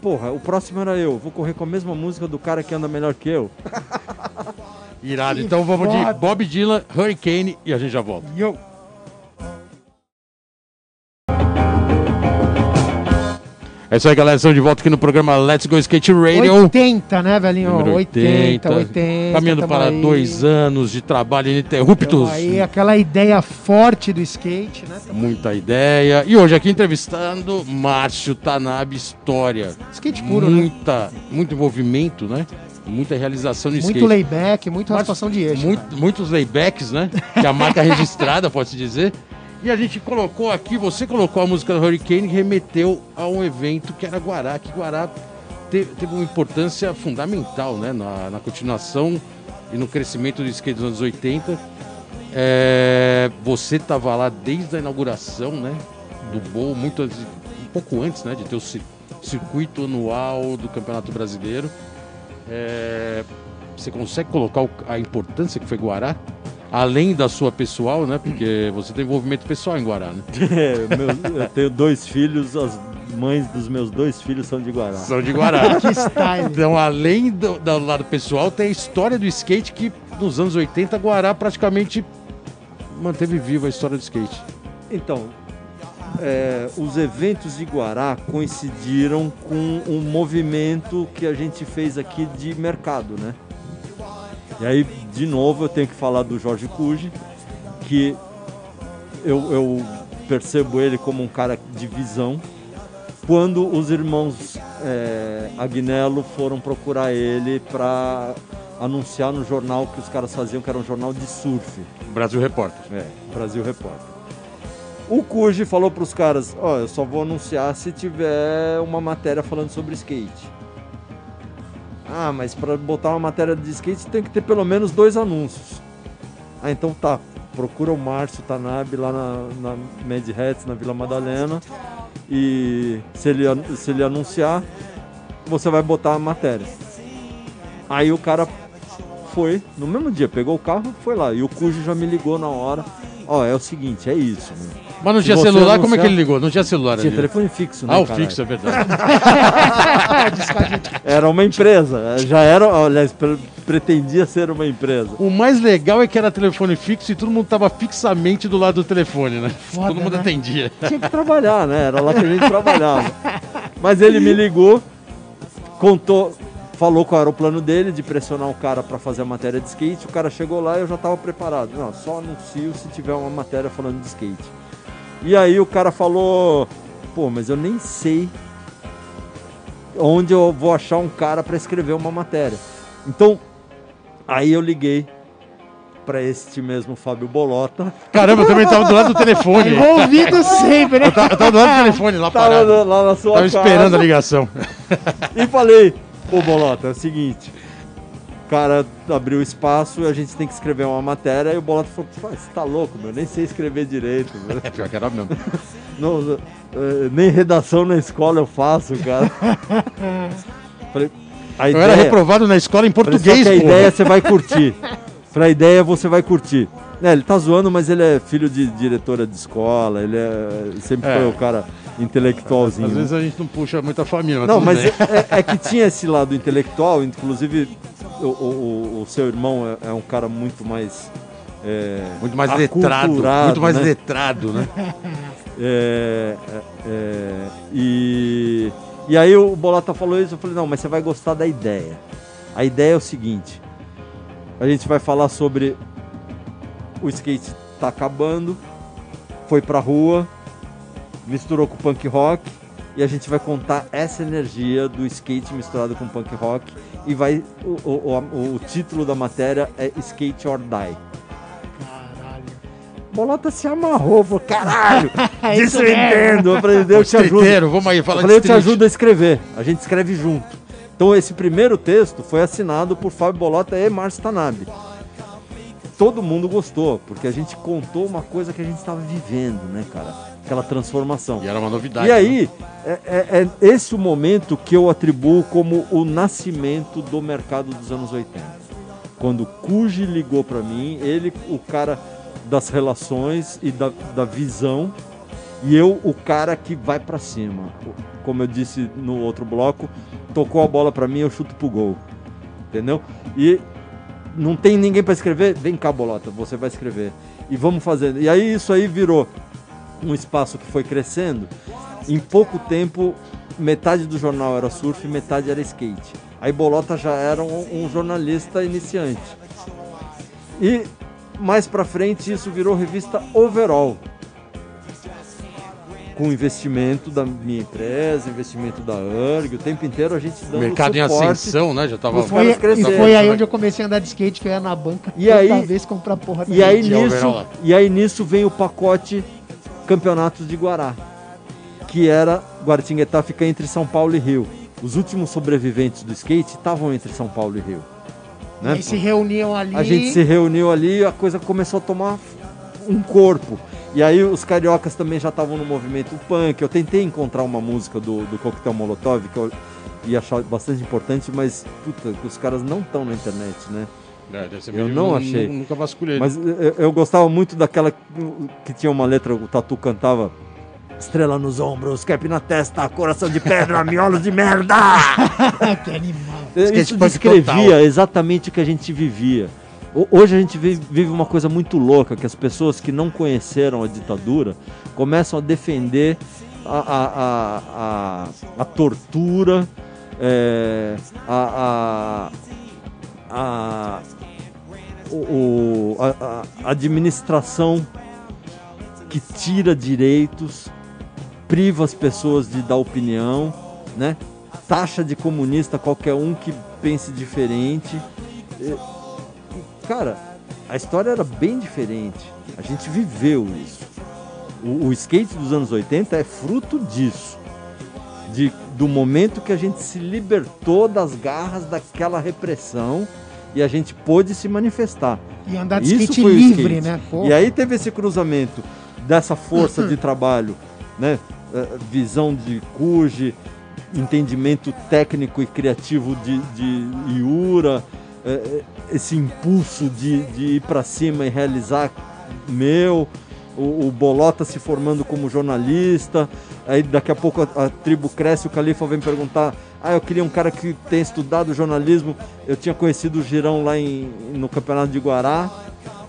porra, o próximo era eu. Vou correr com a mesma música do cara que anda melhor que eu. Irado. Que Então vamos foda. de Bob Dylan, Hurricane e a gente já volta. Yo. É isso aí, galera. Estamos de volta aqui no programa Let's Go Skate Radio. 80, né, velhinho? Número 80, 80. Caminhando tamo para aí. dois anos de trabalho Tamo ininterruptos. Aí, aquela ideia forte do skate, né? Muita ideia. E hoje aqui entrevistando Márcio Tanabe História. Skate puro, né? Muita, Muito envolvimento, né? Muita realização no Muito skate. layback, muito Mas raspação de eixo. Muito- muitos laybacks, né? Que é a marca registrada, pode-se dizer. E a gente colocou aqui, você colocou a música do Hurricane que remeteu a um evento que era Guará, que Guará te- teve uma importância fundamental, né? Na, na continuação e no crescimento do skate dos anos 80. É, você estava lá desde a inauguração, né? Do Bowl, muito antes- um pouco antes, né? De ter o ci- circuito anual do Campeonato Brasileiro. É, você consegue colocar a importância que foi Guará? Além da sua pessoal, né? Porque você tem envolvimento pessoal em Guará, né? É, meu- eu tenho dois filhos, as mães dos meus dois filhos são de Guará. São de Guará. Que style. Então, além do, do lado pessoal, tem a história do skate que nos anos 80 Guará praticamente manteve viva a história do skate. Então, é, os eventos de Guará coincidiram com um movimento que a gente fez aqui de mercado, né? E aí, de novo, eu tenho que falar do Jorge Cuji, que eu, eu percebo ele como um cara de visão. Quando os irmãos é, Agnello foram procurar ele para anunciar no jornal que os caras faziam, que era um jornal de surf. Brasil Repórter. É, Brasil Repórter. O Cuji falou pros caras, ó, eu só vou anunciar se tiver uma matéria falando sobre skate. Ah, mas para botar uma matéria de skate tem que ter pelo menos dois anúncios. Ah, então tá. Procura o Márcio Tanabe lá na, na Mad Hats, na Vila Madalena. E se ele, se ele anunciar, você vai botar a matéria. Aí o cara foi, no mesmo dia, pegou o carro foi lá. E o Cujo já me ligou na hora. Ó, é o seguinte, é isso. Meu. Mas não tinha celular, como é anunciar- que ele ligou? Não tinha celular Tinha ali. telefone fixo, né? Ah, o caralho? fixo, é verdade. Era uma empresa. Já era, aliás, pre- pretendia ser uma empresa. O mais legal é que era telefone fixo e todo mundo tava fixamente do lado do telefone, né? Foda, todo mundo né? atendia. Tinha que trabalhar, né? Era lá que a gente trabalhava. Mas ele me ligou, contou, falou qual era o plano dele de pressionar o cara para fazer a matéria de skate. O cara chegou lá e eu já estava preparado. Não, só anuncio se tiver uma matéria falando de skate. E aí o cara falou: pô, mas eu nem sei onde eu vou achar um cara para escrever uma matéria. Então, aí eu liguei para este mesmo Fábio Bolota. Caramba, eu também tava do lado do telefone. Envolvido sempre, né? Eu tava, eu tava do lado do telefone lá Tava parado. lá na sua Tava casa. esperando a ligação. E falei, pô Bolota, é o seguinte, cara abriu espaço e a gente tem que escrever uma matéria, e o Bolota falou, "Pô, você tá louco, meu, nem sei escrever direito, meu. É pior que era mesmo. Não, eh, nem redação na escola eu faço, cara. falei, a Eu ideia, era reprovado na escola em falei, português, que a pô. ideia você vai curtir. Falei, a ideia você vai curtir. É, ele tá zoando, mas ele é filho de diretora de escola, ele é, sempre É. foi o cara intelectualzinho. Às vezes a gente não puxa muita família, mas Não, mas é, é- que tinha esse lado intelectual, inclusive o, o- o- seu irmão é, é um cara muito mais. é, Muito mais letrado, muito mais né? letrado, né? É, é, é, e, e aí o Bolota falou isso, eu falei, não, mas você vai gostar da ideia. A ideia é o seguinte, a gente vai falar sobre o skate tá acabando, foi pra rua, misturou com punk rock, e a gente vai contar essa energia do skate misturado com punk rock, e vai, o, o, o- o título da matéria é Skate or Die. Caralho. Bolota se amarrou, falou, caralho, isso eu entendo. Eu falei, eu te ajudo. Vamos aí, fala Eu falei, eu te ajudo a escrever. A gente escreve junto. Então esse primeiro texto foi assinado por Fábio Bolota e Márcio Tanabe. Todo mundo gostou, porque a gente contou uma coisa que a gente estava vivendo, né, cara? Aquela transformação. E era uma novidade. E aí, né? é, é- é esse o momento que eu atribuo como o nascimento do mercado dos anos 80. Quando o Cuji ligou para mim, ele, o cara das relações e da, da visão, e eu, o cara que vai para cima. Como eu disse no outro bloco, tocou a bola para mim, eu chuto pro gol. Entendeu? E não tem ninguém para escrever? Vem cá, Bolota, você vai escrever. E vamos fazendo. E aí isso aí virou um espaço que foi crescendo. Em pouco tempo, metade do jornal era surf, metade era skate. Aí Bolota já era um, um jornalista iniciante. E mais pra frente isso virou revista Overall. Com investimento da minha empresa, investimento da URG, o tempo inteiro a gente O dando mercado em ascensão, né? Já tava. Foi, e foi aí onde eu comecei a andar de skate, que eu ia na banca E toda aí- vez comprar porra da E aí, Tinha nisso, e aí nisso vem o pacote Campeonatos de Guará, que era Guaratinguetá fica entre São Paulo e Rio. Os últimos sobreviventes do skate estavam entre São Paulo e Rio. Né? Aí se reuniam ali. A gente se reuniu ali e a coisa começou a tomar um corpo. E aí os cariocas também já estavam no movimento punk. Eu tentei encontrar uma música do, do Coquetel Molotov que eu ia achar bastante importante, mas puta, os caras não estão na internet, né? É, Eu não achei. Nunca vasculhei. Mas eu, eu gostava muito daquela que tinha uma letra, o Tatu cantava Estrela nos ombros, cap na testa, coração de pedra, miolos de merda! que animal. Skate Isso descrevia exatamente o que a gente vivia. Ho- Hoje a gente vive, vive uma coisa muito louca, que as pessoas que não conheceram a ditadura começam a defender a, a, a, a, a tortura, é, a, a, a, o, a- a administração que tira direitos, priva as pessoas de dar opinião, né? Taxa de comunista qualquer um que pense diferente. E- Cara, a história era bem diferente. A gente viveu isso. O, o skate dos anos 80 é fruto disso. De, do momento que a gente se libertou das garras daquela repressão e a gente pôde se manifestar. E andar de Isso skate foi livre, skate. né? Pô. E aí teve esse cruzamento dessa força de trabalho, né? eh, Visão de Cuji, entendimento técnico e criativo de, de Iura, eh, eh, esse impulso de, de ir para cima e realizar meu, o, o Bolota se formando como jornalista, aí daqui a pouco a, a tribo cresce, o Califa vem perguntar, ah, eu queria um cara que tenha estudado jornalismo, eu tinha conhecido o Girão lá em, no Campeonato de Guará,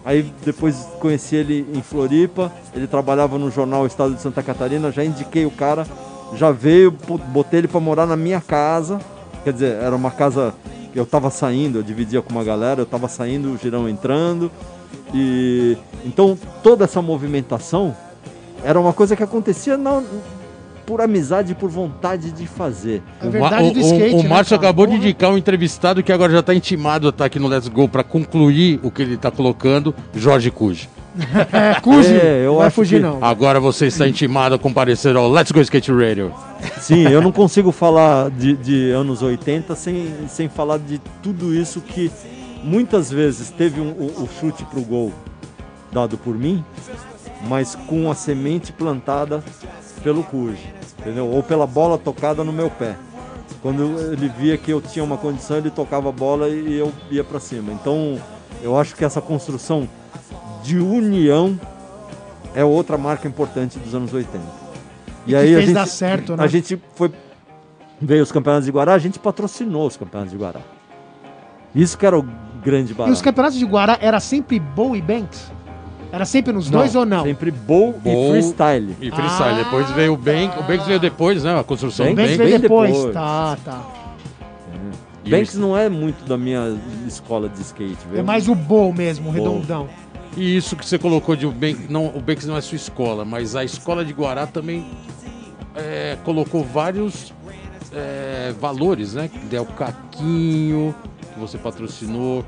Aí depois conheci ele em Floripa, ele trabalhava no jornal Estado de Santa Catarina, já indiquei o cara, já veio, botei ele para morar na minha casa. Quer dizer, era uma casa que eu tava saindo, eu dividia com uma galera, eu tava saindo, o girão entrando. E então toda essa movimentação era uma coisa que acontecia na- por amizade, por vontade de fazer. A O verdade Ma- do o, skate, o, o né, Márcio cara? acabou de indicar um entrevistado que agora já está intimado a estar aqui no Let's Go para concluir o que ele está colocando, Jorge Cuji. É, Cuji, É, eu não vai acho fugir que- não. Agora você está intimado a comparecer ao Let's Go Skate Radio. Sim, eu não consigo falar de, de anos 80 sem, sem falar de tudo isso que muitas vezes teve um, o, o chute pro gol dado por mim, mas com a semente plantada pelo Cuji, entendeu? Ou pela bola tocada no meu pé. Quando ele via que eu tinha uma condição, ele tocava a bola e eu ia para cima. Então, eu acho que essa construção de união é outra marca importante dos anos 80. E que fez dar certo, né? A gente foi veio os campeonatos de Guará, a gente patrocinou os campeonatos de Guará. Isso que era o grande E barato. os campeonatos de Guará era sempre Bow e Banks? Era sempre nos dois ou não? Sempre bowl, Bowl. e freestyle. E freestyle. Ah, depois veio o Banks. O Banks veio depois, né? A construção do Banks Banks Banks. veio bem depois. depois. Tá, tá. E Banks isso- não é muito da minha escola de skate, É viu? mais o Bow mesmo, o Bowl. redondão. E isso que você colocou de o Banks, não, o Banks não é sua escola, mas a escola de Guará também é, colocou vários é, valores, né? Que é o Caquinho, que você patrocinou,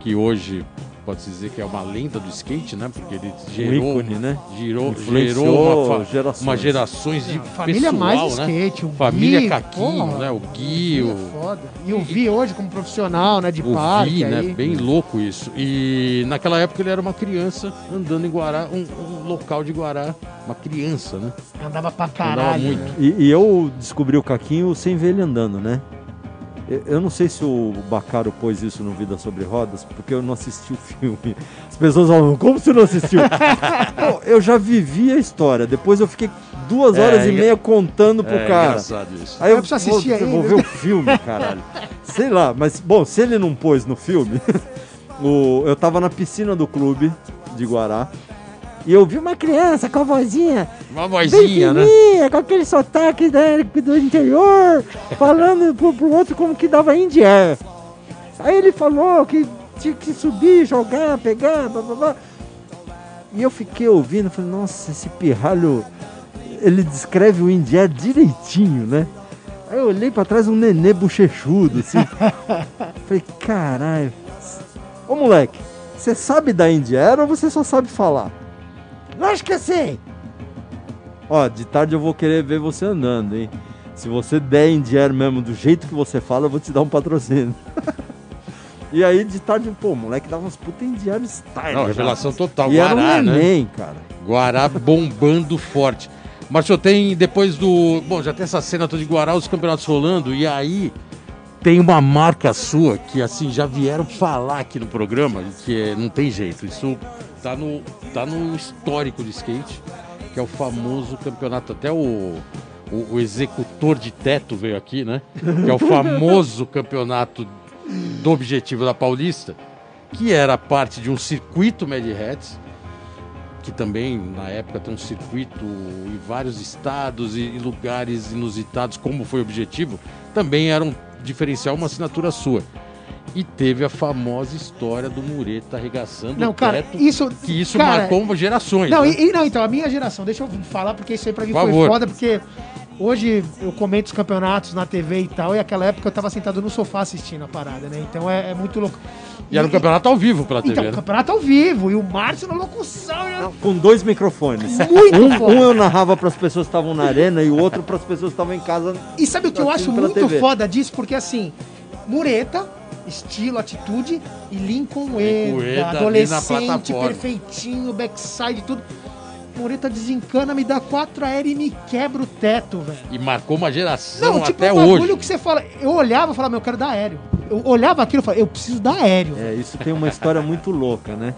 que hoje pode-se dizer que é uma lenda do skate, né? Porque ele gerou, ícone, né? Influenciou gerou uma, gerações. uma gerações de Família pessoal, mais né? skate, o Família Gui, Caquinho, porra, né? O Gui, É o, foda. E o Vi hoje como profissional, né, de o parque Vi, né? aí. Bem louco isso. E naquela época ele era uma criança andando em Guará, um, um local de Guará, uma criança, né? Andava pra caralho. muito. né? E, e eu descobri o Caquinho sem ver ele andando, né? Eu- não sei se o Bacaro pôs isso no Vida Sobre Rodas, porque eu não assisti o filme. As pessoas falam, como você não assistiu? Eu já vivi a história, depois eu fiquei duas É, horas e é- meia contando pro é cara. engraçado isso. Aí eu Eu preciso assistir vou, vou ver o filme, caralho. Sei lá, mas bom, se ele não pôs no filme, o- eu tava na piscina do clube de Guará e eu vi uma criança com a vozinha Uma bem vozinha, né? fininha, com aquele sotaque né, do interior, falando pro, pro outro como que dava indié. Aí ele falou que tinha que subir, jogar, pegar, blá, blá, blá. E eu fiquei ouvindo, falei, nossa, esse pirralho, ele descreve o indié direitinho, né? Aí eu olhei pra trás, um nenê bochechudo, assim. falei, caralho. Ô moleque, você sabe dar indié ou você só sabe falar? Lógico que sei. Ó, de tarde eu vou querer ver você andando, hein? Se você der indier mesmo do jeito que você fala, eu vou te dar um patrocínio. e aí de tarde, pô, o moleque dava uns puta indier style. Não, já. revelação total. E era Guará, um né? neném, cara. Guará bombando forte. Mas só tem depois do. Bom, já tem essa cena toda de Guará, os campeonatos rolando, e aí tem uma marca sua que assim já vieram falar aqui no programa, que é- não tem jeito. Isso tá no, tá no histórico do skate, que é o famoso campeonato. Até o, o, o executor de teto veio aqui, né? Que é o famoso campeonato do Objetivo da Paulista, que era parte de um circuito Mad Hats, que também na época tem um circuito em vários estados e lugares inusitados, como foi o objetivo, também era um diferencial, uma assinatura sua. E teve a famosa história do Mureta arregaçando Não, o cara, teto, isso. que isso cara, marcou gerações. Não, né? e, e não, então, a minha geração, deixa eu falar, porque isso aí pra mim Por foi favor. foda, porque hoje eu comento os campeonatos na TV e tal, e aquela época eu tava sentado no sofá assistindo a parada, né? Então é, é muito louco. E era um campeonato ao vivo pela TV, Então, né? o campeonato ao vivo. E o Márcio na locução. né? Com dois microfones. Muito um, foda. um eu narrava para as pessoas que estavam na arena e o outro para as pessoas que estavam em casa. E sabe o que eu acho muito TV. foda disso? Porque assim, Mureta, estilo, atitude, e Lincoln Eda, adolescente, perfeitinho, backside, tudo. Mureta desencana, me dá quatro aéreos e me quebra o teto, velho. E marcou uma geração Não, tipo, até um bagulho hoje. que você fala. Eu olhava e falava, meu, eu quero dar aéreo. Eu olhava aquilo e falava, eu preciso dar aéreo. É, isso tem uma história muito louca, né?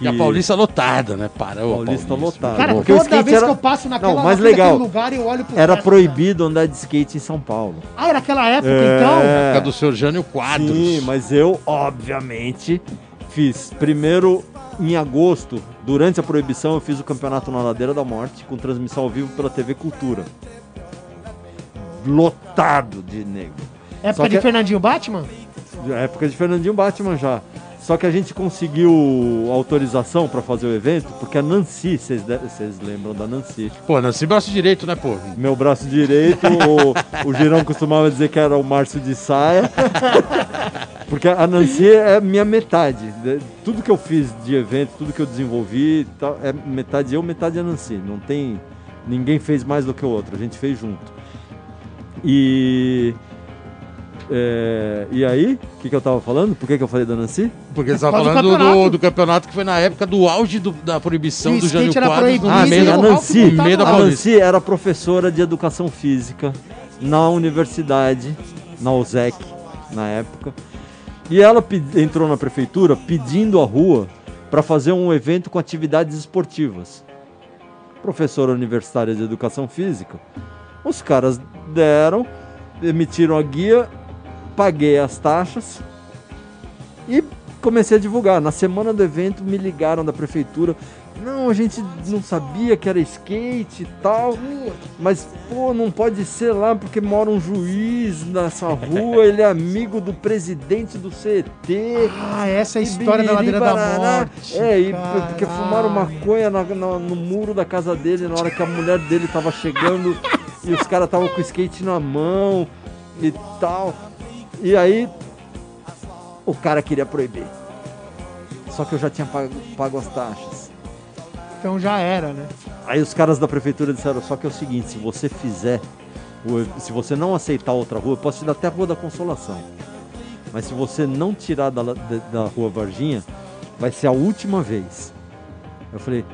E a Paulista lotada, né? Parou a Paulista lotada. Cara, porque toda vez era- que eu passo naquela, Não, mais naquele legal. lugar, eu olho pro Era teto, proibido andar de skate em São Paulo. cara. Ah, era aquela época, É. então? Época do seu Jânio Quadros. Sim, mas eu, obviamente, fiz. Primeiro, em agosto, durante a proibição, eu fiz o campeonato na Ladeira da Morte, com transmissão ao vivo pela TV Cultura. Lotado de negro. Época Só de que- Fernandinho Batman? Época de Fernandinho Batman já. Só que a gente conseguiu autorização para fazer o evento, porque a Nancy, vocês lembram da Nancy? Pô, nasci braço direito, né, pô? Meu braço direito, o, o Girão costumava dizer que era o Márcio de saia. Porque a Nancy é minha metade. Tudo que eu fiz de evento, tudo que eu desenvolvi, tal, é metade eu, metade a Nancy. Não tem. Ninguém fez mais do que o outro, a gente fez junto. E. é, e aí, o que, que eu tava falando? Por que, que eu falei da Nancy? Porque você tava causa do falando do, campeonato. do campeonato que foi na época do auge do- da proibição do Jânio Quadros Ah, e meio sim, o a Nancy, meio a. Nancy era professora de educação física na universidade, na USEC, na época. E ela entrou na prefeitura pedindo a rua para fazer um evento com atividades esportivas. Professora universitária de educação física. Os caras deram, emitiram a guia, paguei as taxas e comecei a divulgar. Na semana do evento me ligaram da prefeitura. Não, a gente não sabia que era skate e tal. Mas, pô, não pode ser lá porque mora um juiz nessa rua, ele é amigo do presidente do CET. Ah, essa é a história da Ladeira da barará. Morte. É, e caralho. porque fumaram maconha na- na- no muro da casa dele na hora que a mulher dele tava chegando e os caras estavam com o skate na mão e tal. E aí o cara queria proibir. Só que eu já tinha pago, pago as taxas. Então já era, né? Aí os caras da prefeitura disseram, só que é o seguinte, se você fizer, o- se você não aceitar outra rua, eu posso te dar até a Rua da Consolação. Mas se você não tirar da, da, da Rua Varginha, vai ser a última vez. Eu falei,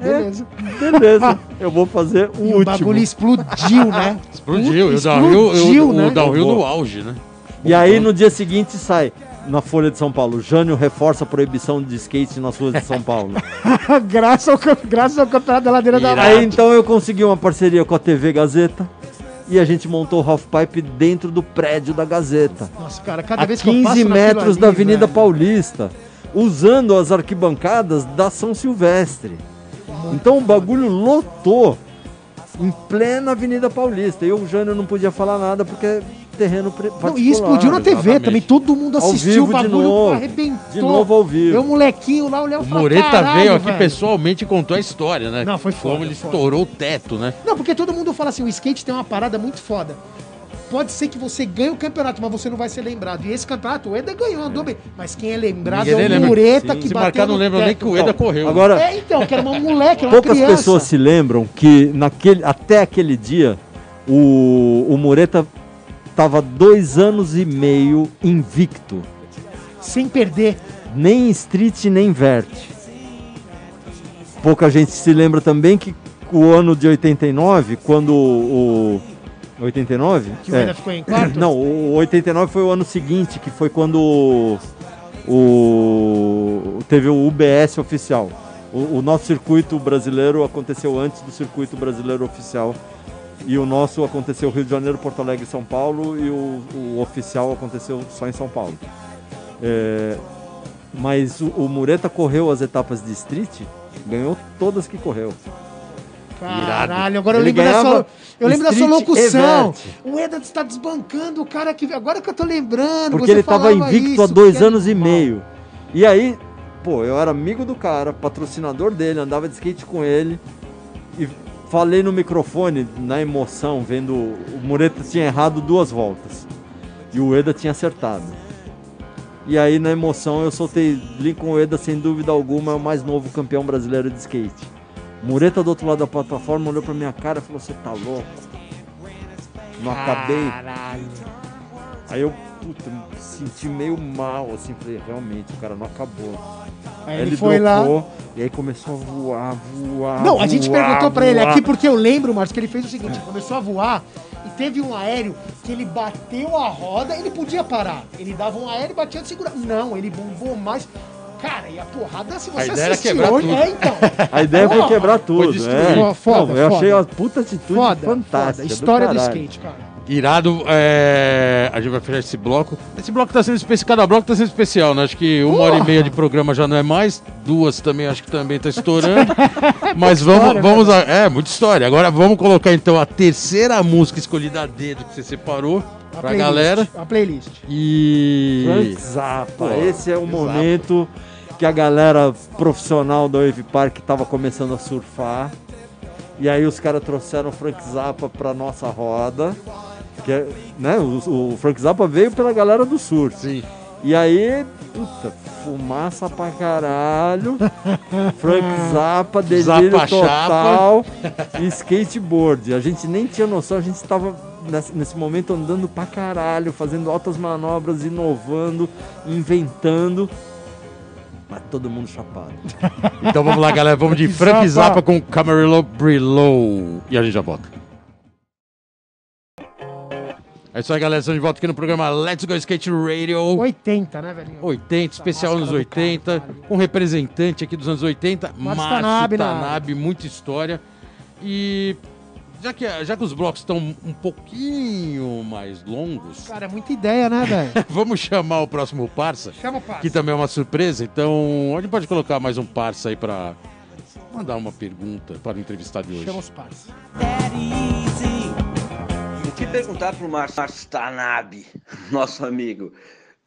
Beleza. é, beleza, eu vou fazer o E o último. bagulho explodiu, né? Explodiu. E o Explodiu, Downhill, o, né? o Downhill Bombou. no auge, né? E aí no dia seguinte sai na Folha de São Paulo, Jânio reforça a proibição de skate nas ruas de São Paulo. graças, ao, graças ao campeonato da Ladeira da Irado. Aí então eu consegui uma parceria com a TV Gazeta e a gente montou o Half Pipe dentro do prédio da Gazeta. Nossa, cara, cada A vez que eu 15 passo naquilo metros ali, da Avenida velho, Paulista, usando as arquibancadas da São Silvestre. Então o bagulho lotou em plena Avenida Paulista. E o Jânio não podia falar nada porque terreno pre- Não, particular. e explodiu na TV exatamente. também, todo mundo Ao assistiu, o vivo de bagulho novo. arrebentou. De novo ao vivo. Eu, molequinho lá, olhava O falava, Moreta "Caralho, veio aqui velho." pessoalmente e contou a história, né? Não, foi foda, Como ele foda. estourou o teto, né? Não, porque todo mundo fala assim, o skate tem uma parada muito foda. Pode ser que você ganhe o campeonato, mas você não vai ser lembrado. E esse campeonato, o Eda ganhou, andou bem. Mas quem é lembrado Ninguém é o lembra. Mureta Sim. que Se bateu marcar, não lembra nem que o Eda correu. Agora, É, então, que era uma moleque, era uma poucas criança. pessoas se lembram que naquele, até aquele dia o, o Mureta estava dois anos e meio invicto. Sem perder. Nem street nem vert. Pouca gente se lembra também que o ano de 89, quando o. o 89? Que o É. Ficou em quarto. Não, o 89 foi o ano seguinte, que foi quando o, o- teve o UBS oficial. O, o nosso circuito brasileiro aconteceu antes do circuito brasileiro oficial. E o nosso aconteceu Rio de Janeiro, Porto Alegre e São Paulo. E o, o oficial aconteceu só em São Paulo. É, mas o, o Mureta correu as etapas de street, ganhou todas que correu. Caralho, agora eu lembro, da sua, eu lembro da sua locução. event. O Eda está desbancando o cara que. Agora que eu tô lembrando. Porque você ele tava falava invicto há isso, dois que anos e meio. E aí, pô, eu era amigo do cara, patrocinador dele, andava de skate com ele. E falei no microfone, na emoção, vendo. O Mureta tinha errado duas voltas. E o Eda tinha acertado. E aí, na emoção, eu soltei Lincoln Ueda, sem dúvida alguma, é o mais novo campeão brasileiro de skate. Mureta do outro lado da plataforma olhou pra minha cara e falou: Você tá louco? Não acabei. Caralho. Aí eu, puta, me senti meio mal, assim, falei: Realmente, o cara não acabou. Aí ele, foi lá. dropou, E aí começou a voar, voar. Não, a gente perguntou pra ele aqui porque eu lembro, Marcos, que ele fez o seguinte: ele começou a voar e teve um aéreo que ele bateu a roda, ele podia parar. Ele dava um aéreo e batia de segurar. Não, ele bombou mais. Cara, e a porrada, se você assistir hoje, tudo. é então. A ideia foi quebrar tudo. destruir. é. Foda, Não, eu achei foda. uma puta atitude Foda, fantástica. foda. História do, caralho. skate, cara. Irado, é, a gente vai fechar esse bloco. Esse bloco tá sendo especial, cada bloco tá sendo especial, né? Acho que uma hora e meia de programa já não é mais, duas também acho que também tá estourando. Mas vamos, história, vamos a, é, muita história. Agora vamos colocar então a terceira música escolhida a dedo que você separou A pra playlist, galera. A playlist. E Frank Zappa. Esse é o momento que a galera profissional da Wave Park tava começando a surfar. E aí os caras trouxeram o Frank Zappa pra nossa roda. Que é, né, o, o Frank Zappa veio pela galera do surf. sim. E aí, puta, fumaça pra caralho. Frank Zappa, delírio Zappa total. e skateboard. A gente nem tinha noção, a gente tava nesse, nesse momento andando pra caralho, fazendo altas manobras, inovando, inventando. Mas todo mundo chapado. Então vamos lá, galera. Vamos de Frank Frank Zappa. Zappa com Camarillo Brillo. E a gente já volta. É isso aí, galera. Estamos de volta aqui no programa Let's Go Skate Radio. 80, né, velhinho? 80, especial máscara anos do 80, caralho. com um representante aqui dos anos 80, Márcio Tanabe Tanabe, na muita história. E já que, já que os blocos estão um pouquinho mais longos, Cara, é muita ideia, né, velho? vamos chamar o próximo parça, Chama o passo. que também é uma surpresa. Então, a gente pode colocar mais um parça aí para mandar uma pergunta para o entrevistado de hoje. Chama os passos. Perguntar para o Márcio Tanabe, nosso amigo?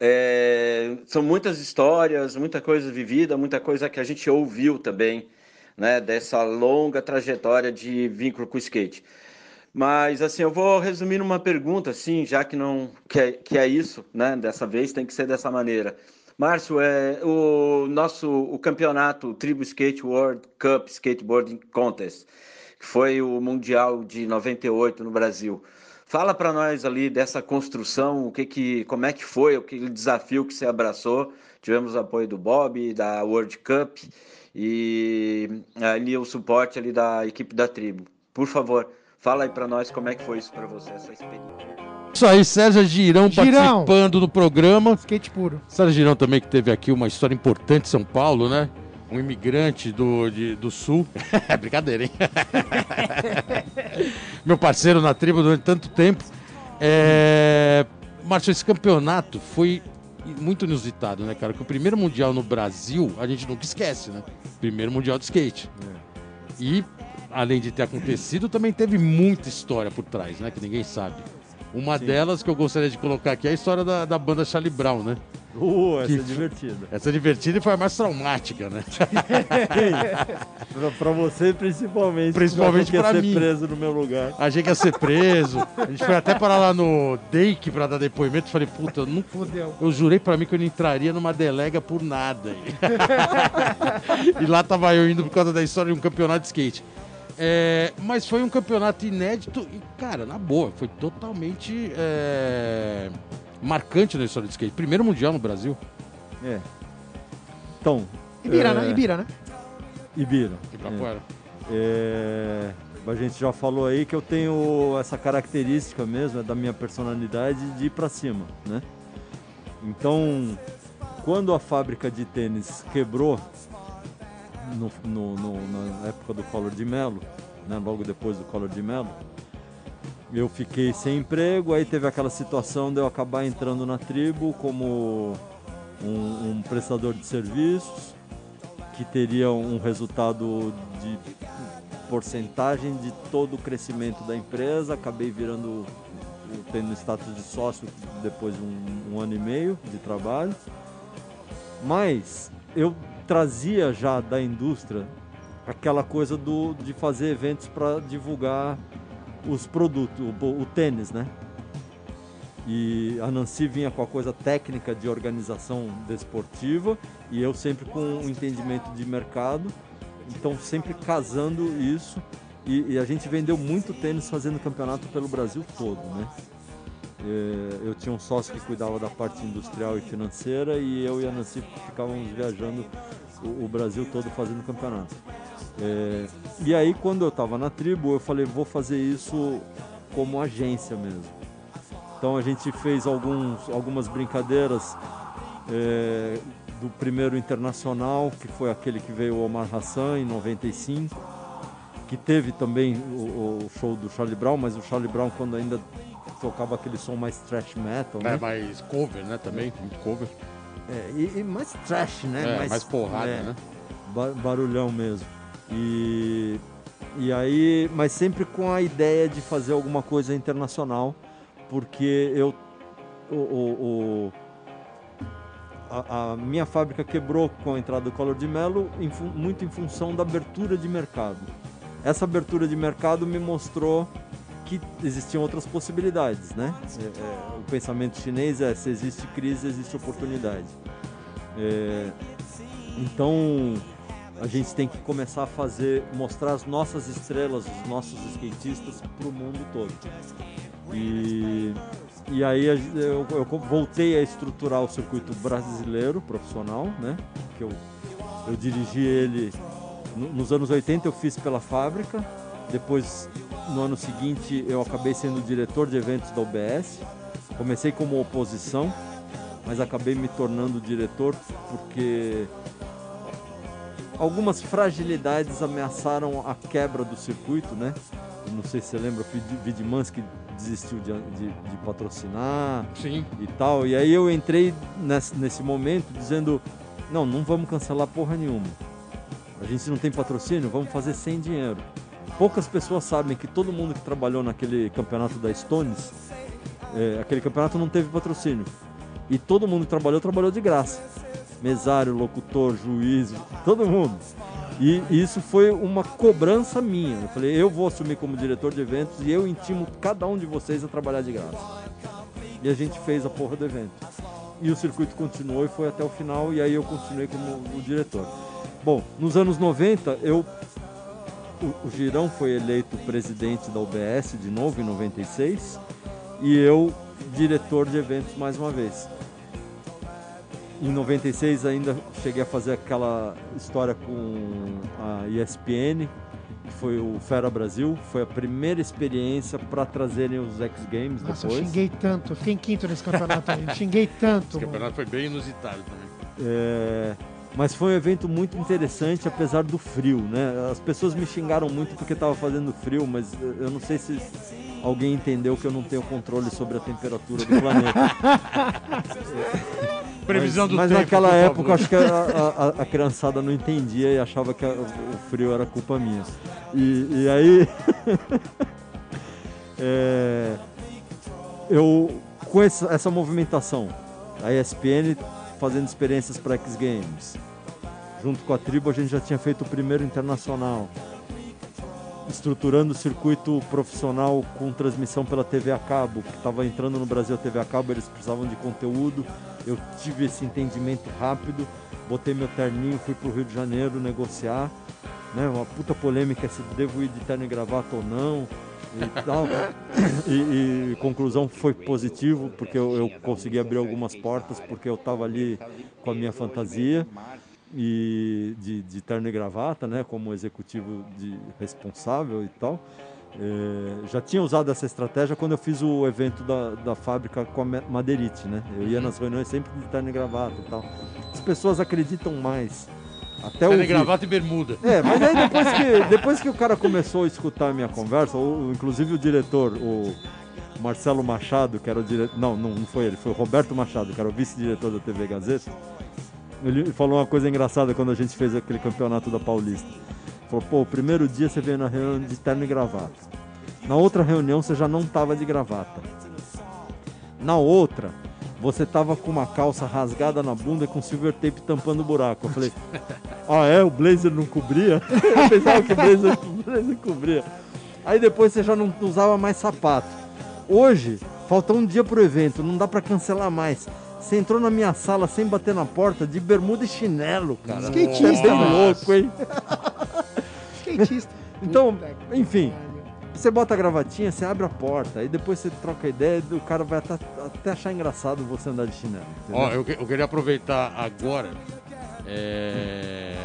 É, são muitas histórias, muita coisa vivida, muita coisa que a gente ouviu também, né, dessa longa trajetória de vínculo com o skate. Mas assim, eu vou resumir numa pergunta, assim, já que não que é, que é isso, né? Dessa vez tem que ser dessa maneira. Márcio, é o nosso o campeonato o Tribo Skate World Cup Skateboarding Contest, que foi o mundial de 98 no Brasil. Fala para nós ali dessa construção, o que que, como é que foi, aquele desafio que você abraçou. Tivemos o apoio do Bob, da World Cup e ali o suporte ali da equipe da tribo. Por favor, fala aí para nós como é que foi isso para você essa experiência. Isso aí, Sérgio Girão, Girão. participando do programa. Skate puro. Sérgio Girão também que teve aqui uma história importante em São Paulo, né? Um imigrante do, de- do sul. É brincadeira, hein? Meu parceiro na tribo durante tanto tempo. É... Márcio, esse campeonato foi muito inusitado, né, cara? Que o primeiro mundial no Brasil, a gente nunca esquece, né? Primeiro mundial de skate. E, além de ter acontecido, também teve muita história por trás, né? Que ninguém sabe. Uma delas que eu gostaria de colocar aqui é a história da, da banda Charlie Brown, né? Uh, essa Que- é divertida. Essa é divertida e foi a mais traumática, né? pra, pra você, principalmente. Principalmente que ia pra ser mim. preso no meu lugar. Achei que ia ser preso. A gente foi até parar lá no Dake pra dar depoimento. Falei, puta, eu, não, Fudeu. eu jurei pra mim que eu não entraria numa delega por nada. e lá tava eu indo por causa da história de um campeonato de skate. É, mas foi um campeonato inédito e, cara, na boa, foi totalmente é, marcante na história de skate. Primeiro mundial no Brasil. É. Então. Ibira, é, né? Ibira, né? Ibira. Ibirapuera. É, a gente já falou aí que eu tenho essa característica mesmo, é da minha personalidade, de ir pra cima, né? Então, quando a fábrica de tênis quebrou, no, no- no- na época do Collor de Mello, né, logo depois do Collor de Mello, eu fiquei sem emprego, aí teve aquela situação de eu acabar entrando na tribo como um, um prestador de serviços, que teria um resultado de porcentagem de todo o crescimento da empresa. Acabei virando, tendo status de sócio depois de um, um ano e meio de trabalho. Mas eu trazia já da indústria aquela coisa do, de fazer eventos para divulgar os produtos, o, o tênis, né? E a Nancy vinha com a coisa técnica de organização desportiva e eu sempre com um entendimento de mercado. Então, sempre casando isso. E, e a gente vendeu muito tênis fazendo campeonato pelo Brasil todo, né? É, eu tinha um sócio que cuidava da parte industrial e financeira e eu e a Nancy ficávamos viajando o, o Brasil todo fazendo campeonato. É, e aí quando eu estava na tribo eu falei vou fazer isso como agência mesmo. Então a gente fez alguns, algumas brincadeiras é, do primeiro internacional, que foi aquele que veio o Omar Hassan em 95, que teve também o, o show do Charlie Brown, mas o Charlie Brown quando ainda tocava aquele som mais thrash metal, É, né? mais cover, né? Também, muito cover. É, e, e mais trash, né? É, mais porrada, é, né? ba- barulhão mesmo. E, e aí, mas sempre com a ideia de fazer alguma coisa internacional, porque eu. O, o- o- a, a minha fábrica quebrou com a entrada do Collor de Mello, em muito em função da abertura de mercado. Essa abertura de mercado me mostrou que existiam outras possibilidades, né? É, é, o pensamento chinês é se existe crise, existe oportunidade. É, então a gente tem que começar a fazer, mostrar as nossas estrelas, os nossos skatistas para o mundo todo. E, e aí eu, eu voltei a estruturar o circuito brasileiro profissional, né? Que eu, eu dirigi ele no- nos anos 80 eu fiz pela fábrica, depois no ano seguinte eu acabei sendo diretor de eventos da UBS. Comecei como oposição, mas acabei me tornando diretor porque algumas fragilidades ameaçaram a quebra do circuito, né? Não sei se você lembra, Vidmansky desistiu de, de- de patrocinar Sim. e tal. E aí eu entrei nesse, nesse momento dizendo, não, não vamos cancelar porra nenhuma. A gente não tem patrocínio, vamos fazer sem dinheiro. Poucas pessoas sabem que todo mundo que trabalhou naquele campeonato da Stones, é, aquele campeonato não teve patrocínio. E todo mundo que trabalhou, trabalhou de graça. Mesário, locutor, juiz, todo mundo. E isso foi uma cobrança minha. Eu falei, eu vou assumir como diretor de eventos e eu intimo cada um de vocês a trabalhar de graça. E a gente fez a porra do evento. E o circuito continuou e foi até o final, e aí eu continuei como o diretor. Bom, nos anos 90, eu. O, o Girão foi eleito presidente da UBS de novo, em 96, e eu diretor de eventos mais uma vez. Em 96 ainda cheguei a fazer aquela história com a ESPN, que foi o Fera Brasil. Foi a primeira experiência para trazerem os X Games Nossa, eu depois. xinguei tanto. Eu fiquei em quinto nesse campeonato aí. Xinguei tanto. O mano. campeonato foi bem inusitado também. É, mas foi um evento muito interessante, apesar do frio, né? As pessoas me xingaram muito porque estava fazendo frio, mas eu não sei se alguém entendeu que eu não tenho controle sobre a temperatura do planeta. Previsão mas, do mas tempo, naquela por época favor. acho que a, a- a criançada não entendia e achava que a- o frio era culpa minha. E, e aí é, eu com essa, essa movimentação, a ESPN fazendo experiências para X Games, junto com a tribo a gente já tinha feito o primeiro internacional, estruturando o circuito profissional com transmissão pela TV a cabo, que estava entrando no Brasil a TV a cabo, eles precisavam de conteúdo. Eu tive esse entendimento rápido, botei meu terninho, fui pro Rio de Janeiro negociar, né? Uma puta polêmica se devo ir de terno e gravata ou não. E, tal. e, e conclusão foi positivo porque eu, eu consegui abrir algumas portas porque eu estava ali com a minha fantasia e de, de terno e gravata, né, como executivo de responsável e tal. É, já tinha usado essa estratégia quando eu fiz o evento da, da fábrica com a Ma- Madeirite, né? Eu ia nas reuniões sempre de terno e gravata e tal. As pessoas acreditam mais. Até e ouvir. gravata e bermuda. É, mas aí depois que, depois que o cara começou a escutar a minha conversa, o, inclusive o diretor, o Marcelo Machado, que era o diretor. Não, não, não foi ele, foi o Roberto Machado, que era o vice-diretor da TV Gazeta. Ele falou uma coisa engraçada quando a gente fez aquele campeonato da Paulista. Falou, pô, o primeiro dia você veio na reunião de terno e gravata. Na outra reunião você já não tava de gravata. Na outra, você tava com uma calça rasgada na bunda e com silver tape tampando o buraco. Eu falei, ah é? O blazer não cobria? Eu pensava que o blazer, o blazer cobria. Aí depois você já não usava mais sapato. Hoje, falta um dia pro evento, não dá pra cancelar mais. Você entrou na minha sala sem bater na porta, de bermuda e chinelo, cara. Skatista, é bem louco, hein? Skatista. Então, enfim. Você bota a gravatinha, você abre a porta, aí depois você troca ideia, o cara vai até, até achar engraçado você andar de chinelo. entendeu? Ó, eu, que- eu queria aproveitar agora. é,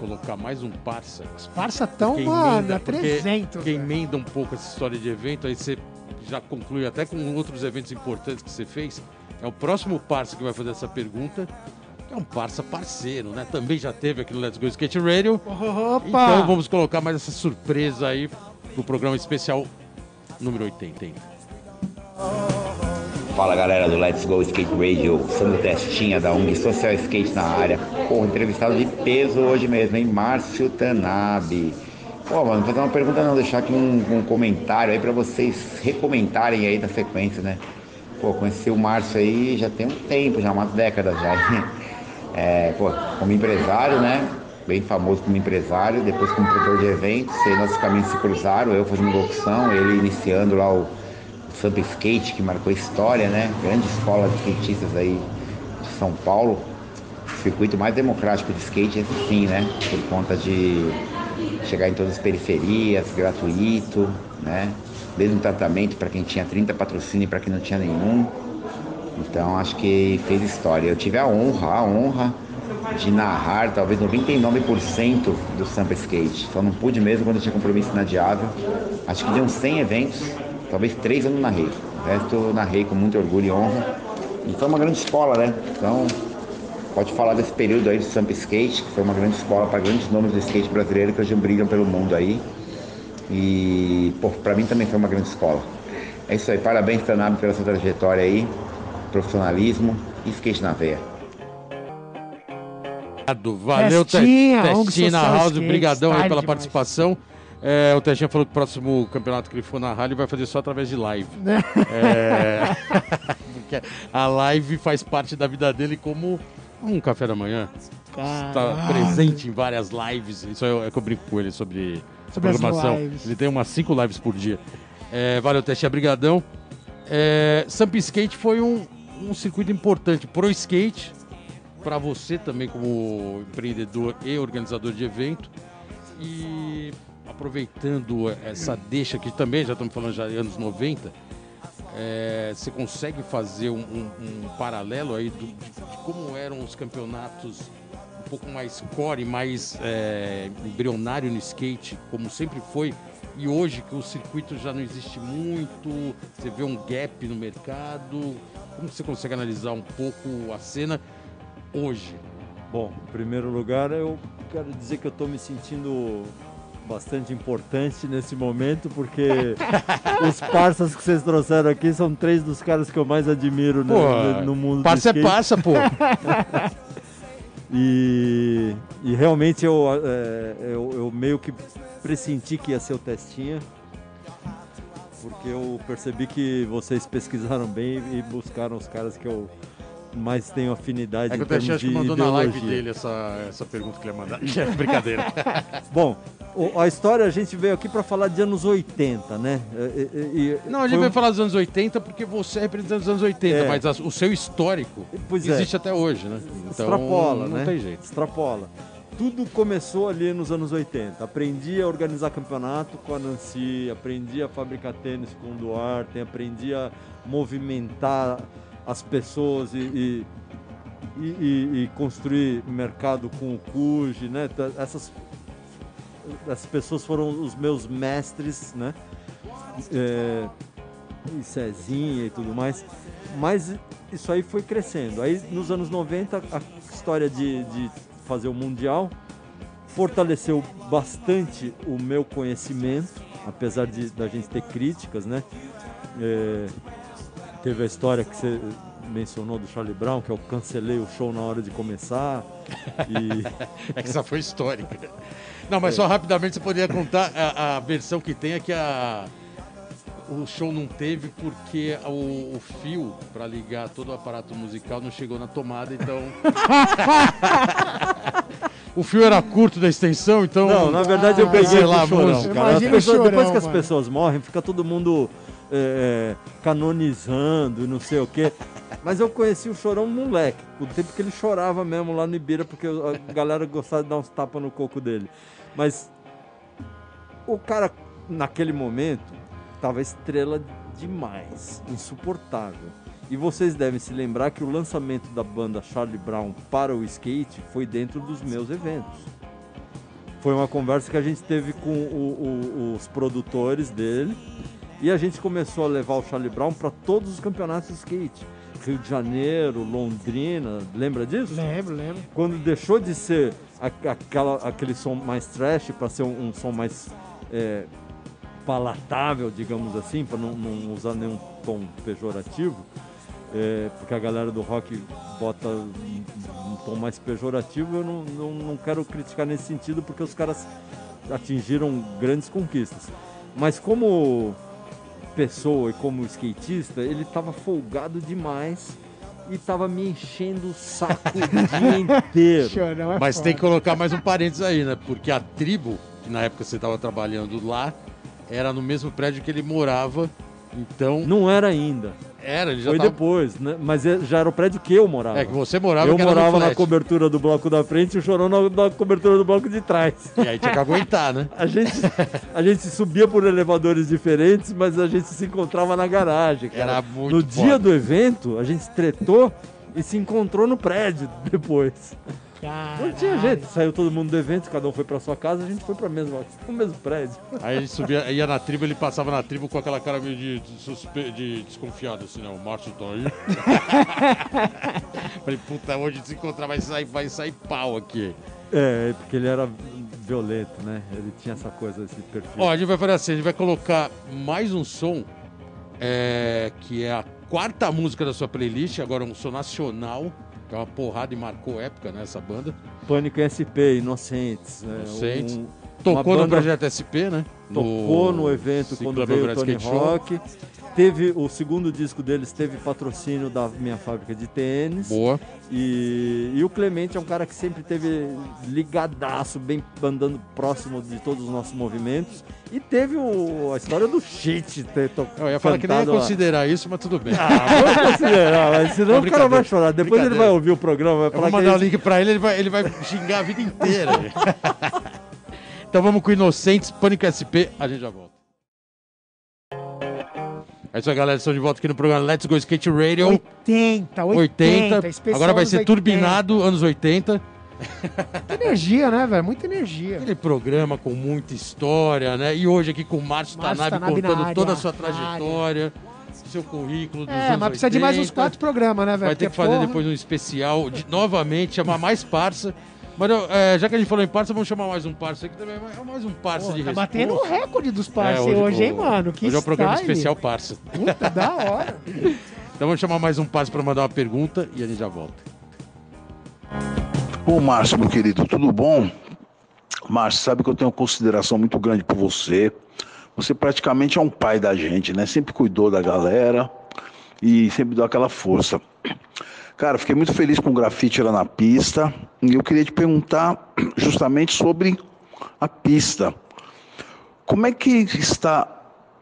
Colocar mais um parça. Parça tão, que mano, a porque- 300. Que velho. emenda um pouco essa história de evento, aí você já conclui até com outros eventos importantes que você fez. É o próximo parça que vai fazer essa pergunta. Que É um parça parceiro, né? Também já teve aqui no Let's Go Skate Radio. Opa! Então vamos colocar mais essa surpresa aí pro programa especial número 80. Fala galera do Let's Go Skate Radio, Sandro Testinha da ONG Social Skate na área. Pô, entrevistado de peso hoje mesmo, hein? Márcio Tanabe. Pô, mano, vou fazer uma pergunta não, deixar aqui um, um comentário aí pra vocês recomentarem aí na sequência, né? Pô, conheci o Márcio aí já tem um tempo, já umas décadas já. É, pô, como empresário, né? Bem famoso como empresário, depois como produtor de eventos, aí nossos caminhos se cruzaram, eu fazendo locução, ele iniciando lá o, o Sampa Skate, que marcou história, né? Grande escola de skatistas aí de São Paulo. Circuito mais democrático de skate, esse sim, né? Por conta de chegar em todas as periferias, gratuito, né? Um tratamento para quem tinha 30 patrocínio e para quem não tinha nenhum. Então acho que fez história. Eu tive a honra, a honra de narrar talvez 99% do Sampa Skate. Só não pude mesmo quando eu tinha compromisso inadiável. Acho que deu uns 100 eventos, talvez três eu não narrei. O resto eu narrei com muito orgulho e honra. E foi uma grande escola, né? Então pode falar desse período aí do Sampa Skate, que foi uma grande escola para grandes nomes do skate brasileiro que hoje brilham pelo mundo aí. E, pô, pra mim também foi uma grande escola. É isso aí, parabéns, Tanab, pela sua trajetória aí, profissionalismo e skate na veia. Valeu, Testinha, Te- Testinha na Social House, brigadão aí pela demais. participação. É, o Testinha falou que o próximo campeonato que ele for na rádio vai fazer só através de live. Né? É, porque a live faz parte da vida dele como um café da manhã. Está Caralho. presente em várias lives. Isso é, é que eu brinco com ele sobre, Sobre programação. Ele tem umas cinco lives por dia. É, valeu, Testinha, brigadão. É, Samp Skate foi um, um circuito importante pro skate, para você também como empreendedor e organizador de evento. E aproveitando essa deixa que também já estamos falando já de anos 90, é, você consegue fazer um, um- um paralelo aí do- de, de como eram os campeonatos um pouco mais core, mais é, embrionário no skate, como sempre foi, e hoje que o circuito já não existe muito, você vê um gap no mercado, como você consegue analisar um pouco a cena hoje? Bom, em primeiro lugar, eu quero dizer que eu estou me sentindo bastante importante nesse momento, porque os parças que vocês trouxeram aqui são três dos caras que eu mais admiro no, Pô, no- no mundo do Passa é skate. passa, pô. E, e realmente eu, é, eu, eu meio que pressenti que ia ser o testinha, porque eu percebi que vocês pesquisaram bem e buscaram os caras que eu mais tenho afinidade É que em o Teixeira termos acho que de mandou na live ideologia. dele essa, essa pergunta que ele ia mandar. Brincadeira. Bom, o- a história a gente veio aqui para falar de anos 80, né? E- e- e Não, a gente foi um- falar dos anos 80 porque você é representante dos anos 80, É. mas as- o seu histórico Pois é. existe até hoje, né? Então extrapola, não né? tem jeito. Extrapola. Tudo começou ali nos anos 80. Aprendi a organizar campeonato com a Nancy, aprendi a fabricar tênis com o Duarte, aprendi a movimentar as pessoas e, e, e- e- construir mercado com o Cuji, né? Essas, essas pessoas foram os meus mestres, né? É, e Cezinha e tudo mais. Mas isso aí foi crescendo. Aí nos anos 90 a história de, de fazer o Mundial fortaleceu bastante o meu conhecimento, apesar de da gente ter críticas, né? É, teve a história que você mencionou do Charlie Brown, que eu cancelei o show na hora de começar. E É que essa foi histórica. Não, mas só rapidamente você poderia contar a, a versão que tem é a, o show não teve porque o, o fio para ligar todo o aparato musical não chegou na tomada, então. o fio era curto da extensão, então. Não, na verdade eu Ah, peguei sei lá, música. cara. As Imagina pessoas- chorão, depois que as pessoas morrem, fica todo mundo é, canonizando e não sei o quê. Mas eu conheci o Chorão moleque, o tempo que ele chorava mesmo lá no Ibira, porque a galera gostava de dar uns tapas no coco dele. Mas o cara, naquele momento, tava estrela demais, insuportável. E vocês devem se lembrar que o lançamento da banda Charlie Brown para o skate foi dentro dos meus eventos. Foi uma conversa que a gente teve com o- o- os produtores dele e a gente começou a levar o Charlie Brown para todos os campeonatos de skate. Rio de Janeiro, Londrina, lembra disso? Lembro, lembro. quando deixou de ser aquela, aquele som mais trash para ser um, um som mais é, palatável, digamos assim, para não, não usar nenhum tom pejorativo, é, porque a galera do rock bota um, um tom mais pejorativo, eu não, não, não quero criticar nesse sentido, porque os caras atingiram grandes conquistas. Mas como pessoa e como skatista, ele estava folgado demais e estava me enchendo o saco o dia inteiro. Chorão é Mas foda. tem que colocar mais um parênteses aí, né? Porque a tribo, que na época você estava trabalhando lá, era no mesmo prédio que ele morava. Então, Não era ainda. era, ele já Foi tava... depois, né? Mas é- já era o prédio que eu morava. É, que você morava eu morava na cobertura do bloco da frente e o Chorão na, na cobertura do bloco de trás. E aí tinha que aguentar, né? A gente, a gente subia por elevadores diferentes, mas a gente se encontrava na garagem. Cara. Era muito no foda. dia do evento, a gente tretou e se encontrou no prédio depois. Não tinha jeito, saiu todo mundo do evento, cada um foi pra sua casa, a gente foi para mesma, o mesmo prédio. Aí ele subia, ia na tribo, ele passava na tribo com aquela cara meio de, de, suspe- de desconfiado, assim, né? O Márcio tá aí. Falei, puta, hoje se encontrar vai sair, vai sair pau aqui. É, porque ele era violento, né? Ele tinha essa coisa, esse perfil. Ó, a gente vai fazer assim, a gente vai colocar mais um som, é, que é a quarta música da sua playlist, agora um som nacional, que é uma porrada e marcou época, né, essa banda. Pânico em SP, Inocentes. né? Inocentes. Um- Tocou uma no banda- projeto SP, né? Tocou no evento Ciclo quando veio o Tony. Rock. Teve o segundo disco deles, teve patrocínio da minha fábrica de tênis. Boa. E, e o Clemente é um cara que sempre teve ligadaço, bem andando próximo de todos os nossos movimentos. E teve o- a história do shit ter. Eu ia falar que nem ia considerar isso, mas tudo bem. Ah, vamos considerar, mas senão Não, o cara vai chorar. Depois ele vai ouvir o programa, vai Eu vou mandar é o link pra ele, ele vai, ele vai xingar a vida inteira. então vamos com Inocentes, Pânico SP, a gente já volta. É isso aí, galera. Estamos de volta aqui no programa Let's Go Skate Radio 80, 80. 80. especial Agora vai ser 80. turbinado, anos 80. Muita energia, né, velho? Muita energia. Aquele programa com muita história, né? E hoje aqui com o Márcio Márcio Tanabe Tanabe na contando área, toda a sua trajetória, seu currículo dos É, anos mas precisa de mais uns 80. quatro programas, né, velho? Vai ter que fazer porra, depois um especial, de- novamente, chamar mais parça. Mas eu, é, já que a gente falou em parça, vamos chamar mais um parça aqui também. É mais um parça Pô, de tá resposta. batendo o recorde dos É, parceiros hoje, hein, mano? Que hoje é o programa style. especial parça. Puta, da hora. Então vamos chamar mais um parça para mandar uma pergunta e a gente já volta. Ô Márcio, meu querido, tudo bom? Márcio, sabe que eu tenho uma consideração muito grande por você. Você praticamente é um pai da gente, né? Sempre cuidou da galera e sempre deu aquela força. Cara, fiquei muito feliz com o grafite lá na pista e eu queria te perguntar justamente sobre a pista. Como é que está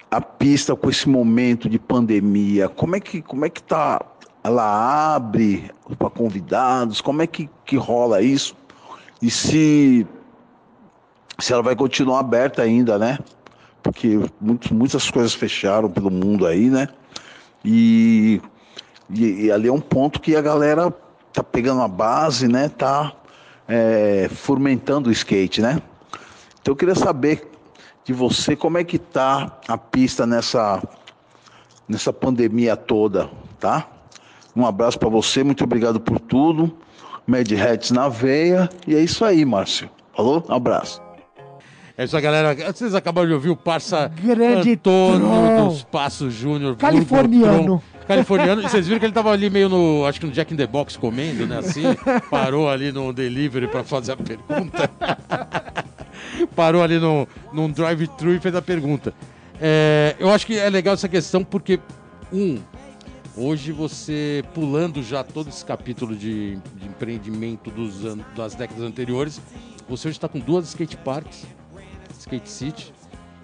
a pista com esse momento de pandemia? Como é que como é que tá? Ela abre para convidados? Como é que, que rola isso? E se se ela vai continuar aberta ainda, né? Porque muitos, muitas coisas fecharam pelo mundo aí, né? E, e, e ali é um ponto que a galera tá pegando a base, né? Tá é, fomentando o skate, né? Então eu queria saber de você como é que tá a pista nessa nessa pandemia toda, tá? Um abraço para você, muito obrigado por tudo. Mad Hats na veia e é isso aí, Márcio. Falou? Um abraço. É isso aí, galera. Vocês acabaram de ouvir o parça Grande Antônio Tron. dos Passos Júnior. Californiano. Californiano. E vocês viram que ele tava ali meio no, acho que no Jack in the Box comendo, né? Assim, parou ali no delivery para fazer a pergunta. parou ali no, num drive-thru e fez a pergunta. É, eu acho que é legal essa questão porque, um, hoje você, pulando já todo esse capítulo de, de empreendimento dos das décadas anteriores, você hoje está com duas skate parks, Skate City,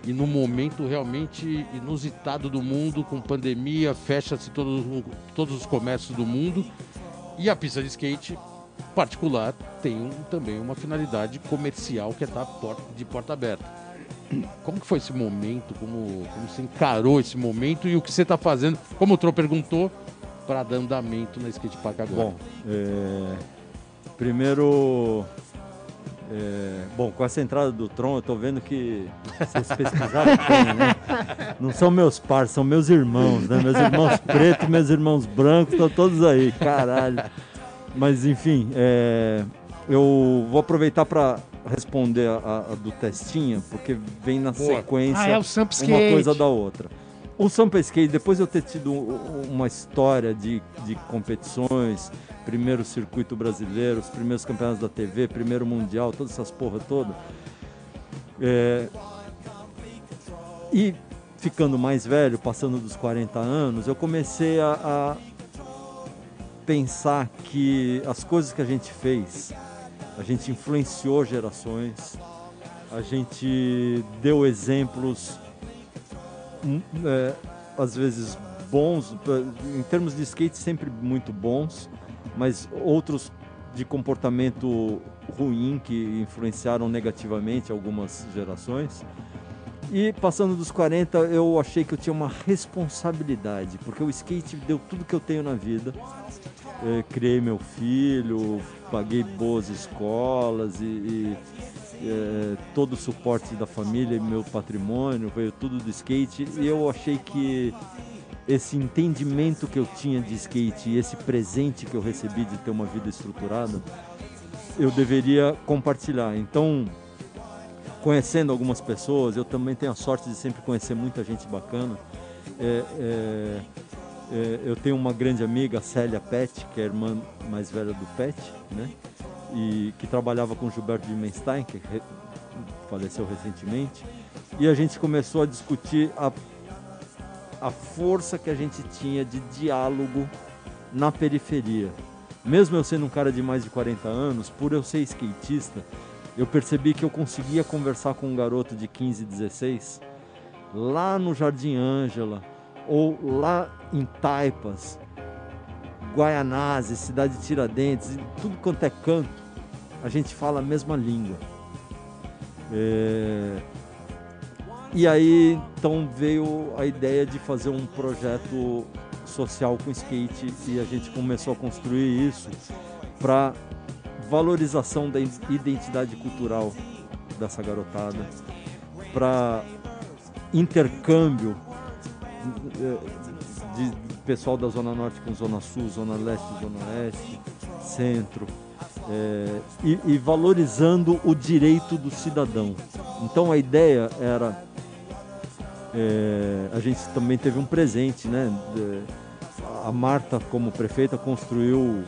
e num momento realmente inusitado do mundo, com pandemia, fecha-se todo, todos os comércios do mundo e a pista de skate particular tem também uma finalidade comercial que é estar porta, de porta aberta. Como que foi esse momento? Como, como você encarou esse momento e o que você está fazendo? Como o Tro perguntou, para dar andamento na skate park agora. Bom, é, primeiro é, bom, com essa entrada do Tron, eu tô vendo que vocês pesquisaram bem, né? Não são meus pais, são meus irmãos, né? Meus irmãos pretos, meus irmãos brancos, estão todos aí, caralho. Mas enfim, é, eu vou aproveitar para responder a, a, do Testinha, porque vem na Boa. sequência ah, é, uma coisa da outra. O Sampa Skate, depois de eu ter tido uma história de, de competições, primeiro circuito brasileiro, os primeiros campeonatos da TV, primeiro mundial, todas essas porra toda. É... E ficando mais velho, passando dos 40 anos, eu comecei a, a pensar que as coisas que a gente fez, a gente influenciou gerações, a gente deu exemplos, é, às vezes bons, em termos de skate, sempre muito bons, mas outros de comportamento ruim que influenciaram negativamente algumas gerações. E passando dos 40, eu achei que eu tinha uma responsabilidade, porque o skate deu tudo que eu tenho na vida. Eu criei meu filho, paguei boas escolas e, e é, todo o suporte da família meu patrimônio veio tudo do skate. E eu achei que esse entendimento que eu tinha de skate e esse presente que eu recebi de ter uma vida estruturada, eu deveria compartilhar. Então, conhecendo algumas pessoas, eu também tenho a sorte de sempre conhecer muita gente bacana. É, é, é, eu tenho uma grande amiga, Célia Pet, que é a irmã mais velha do Pet, né? E que trabalhava com Gilberto Dimenstein, que re, faleceu recentemente. E a gente começou a discutir a a força que a gente tinha de diálogo na periferia. Mesmo eu sendo um cara de mais de 40 anos, por eu ser skatista, eu percebi que eu conseguia conversar com um garoto de 15, 16 lá no Jardim Ângela ou lá em Taipas, Guaianazes, cidade de Tiradentes, tudo quanto é canto, a gente fala a mesma língua. É... E aí então veio a ideia de fazer um projeto social com skate e a gente começou a construir isso para valorização da identidade cultural dessa garotada, para intercâmbio eh, de pessoal da Zona Norte com Zona Sul, Zona Leste, Zona Oeste, Centro, é, e, e valorizando o direito do cidadão. Então a ideia era é, a gente também teve um presente, né? A Marta, como prefeita, construiu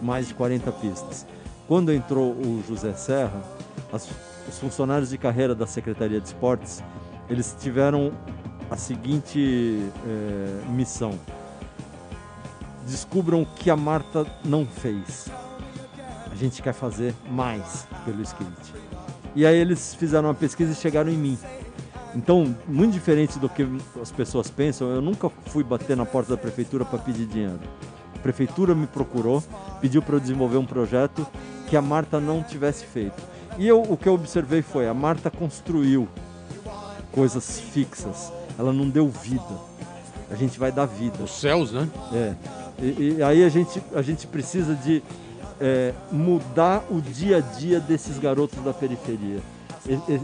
mais de 40 pistas. Quando entrou o José Serra, as, os funcionários de carreira da Secretaria de Esportes, eles tiveram a seguinte é, missão. Descubram o que a Marta não fez. A gente quer fazer mais pelo skate. E aí eles fizeram uma pesquisa e chegaram em mim. Então, muito diferente do que as pessoas pensam, eu nunca fui bater na porta da prefeitura para pedir dinheiro. A prefeitura me procurou, pediu para eu desenvolver um projeto que a Marta não tivesse feito. E eu, o que eu observei foi, a Marta construiu coisas fixas, ela não deu vida. A gente vai dar vida. Os céus, né? É. E, e aí a gente, a gente precisa de é, mudar o dia a dia desses garotos da periferia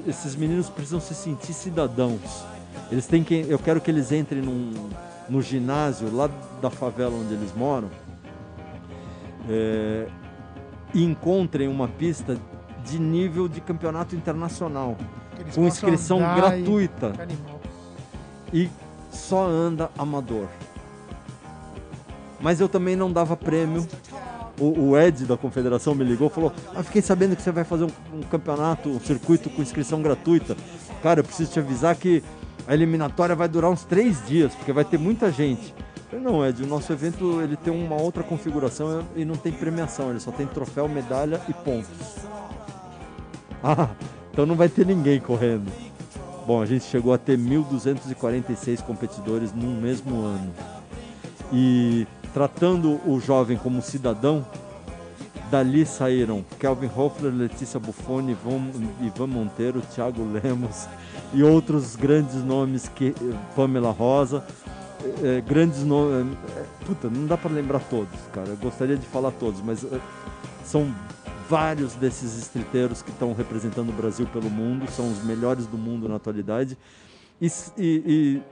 esses meninos precisam se sentir cidadãos. Eles têm que, eu quero que eles entrem num, no ginásio lá da favela onde eles moram é, e encontrem uma pista de nível de campeonato internacional com inscrição gratuita e, e só anda amador. Mas eu também não dava prêmio o, o Ed da confederação me ligou e falou: Ah, fiquei sabendo que você vai fazer um, um campeonato, um circuito com inscrição gratuita. Cara, eu preciso te avisar que a eliminatória vai durar uns três dias, porque vai ter muita gente. Eu, não, Ed, o nosso evento ele tem uma outra configuração e não tem premiação, ele só tem troféu, medalha e pontos. Ah, então não vai ter ninguém correndo. Bom, a gente chegou a ter 1.246 competidores num mesmo ano. E tratando o jovem como cidadão, dali saíram Kelvin Hoffler, Letícia Buffoni, Ivan, Monteiro, Thiago Lemos e outros grandes nomes que Pamela Rosa, eh, grandes nomes. puta, não dá para lembrar todos, cara. Eu gostaria de falar todos, mas eh, são vários desses estriteiros que estão representando o Brasil pelo mundo, são os melhores do mundo na atualidade. E, e, e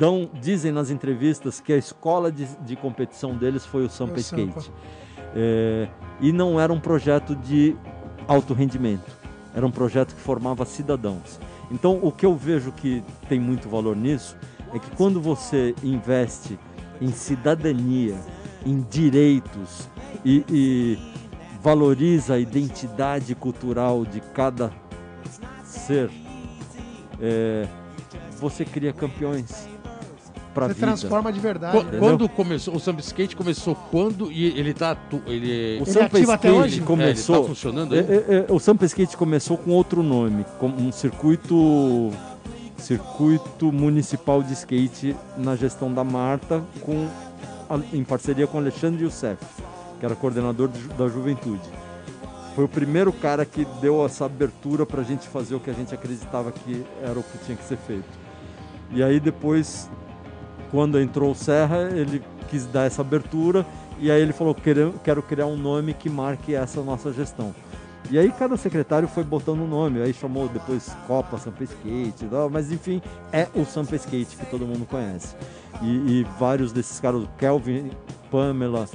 dão, dizem nas entrevistas que a escola de, de competição deles foi o Sampa o Sampa. Skate. É, e não era um projeto de alto rendimento, era um projeto que formava cidadãos. Então, o que eu vejo que tem muito valor nisso é que quando você investe em cidadania, em direitos e, e valoriza a identidade cultural de cada ser, é, você cria campeões para Você vida. transforma de verdade. Qu-? Quando começou, o Samba Skate começou quando e ele tá. Ele, O Ele Sampa ativa até Skate hoje? começou. É, ele tá funcionando É, é, é, o Sampa Skate começou com outro nome, com um circuito circuito municipal de skate na gestão da Marta, com a- em parceria com Alexandre Youssef, que era coordenador de da juventude. Foi o primeiro cara que deu essa abertura para a gente fazer o que a gente acreditava que era o que tinha que ser feito. E aí depois, quando entrou o Serra, ele quis dar essa abertura e aí ele falou, "Quero- quero criar um nome que marque essa nossa gestão. E aí cada secretário foi botando um nome, aí chamou depois Copa Sampa Skate, mas enfim, é o Sampa Skate que todo mundo conhece. E, e vários desses caras, Kelvin, Pamela,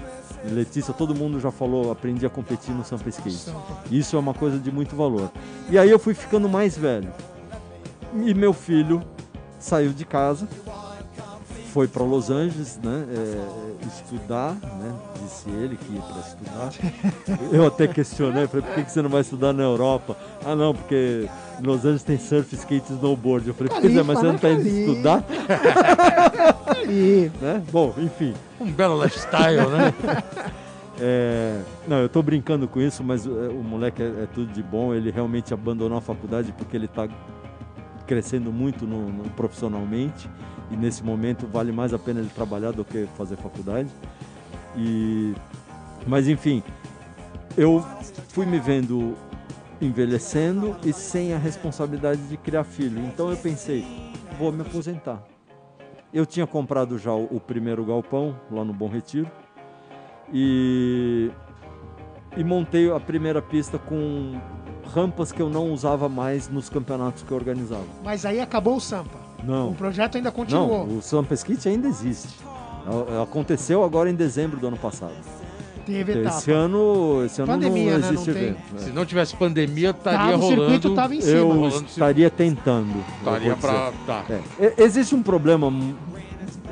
Letícia, todo mundo já falou, aprendi a competir no Sampa Skate. Isso é uma coisa de muito valor. E aí eu fui ficando mais velho. E meu filho saiu de casa, foi para Los Angeles, né, é, estudar, né, disse ele que ia para estudar. Eu até questionei, falei, por que você não vai estudar na Europa? Ah, não, porque em Los Angeles tem surf, skate e snowboard. Eu falei, pois é, mas você não está indo Califa, estudar? Né? Bom, enfim. Um belo lifestyle, né? É, não, eu tô brincando com isso, mas é, o moleque é, é tudo de bom. Ele realmente abandonou a faculdade porque ele está crescendo muito no, no- profissionalmente e nesse momento vale mais a pena ele trabalhar do que fazer faculdade. E, mas enfim, eu fui me vendo envelhecendo e sem a responsabilidade de criar filho. Então eu pensei, vou me aposentar. Eu tinha comprado já o, primeiro galpão lá no Bom Retiro e, e montei a primeira pista com rampas que eu não usava mais nos campeonatos que eu organizava. Mas aí acabou o Sampa. Não. O projeto ainda continuou. Não, o Sampa Skate ainda existe. É- Aconteceu agora em dezembro do ano passado. Teve etapa. Esse ano, esse ano Pandemia, não né? existe Não tem. evento. é. Se não tivesse pandemia, estaria Tava, o rolando. circuito tava em cima. Eu estaria tentando. Estaria pra. Tá. É, Existe um problema mu-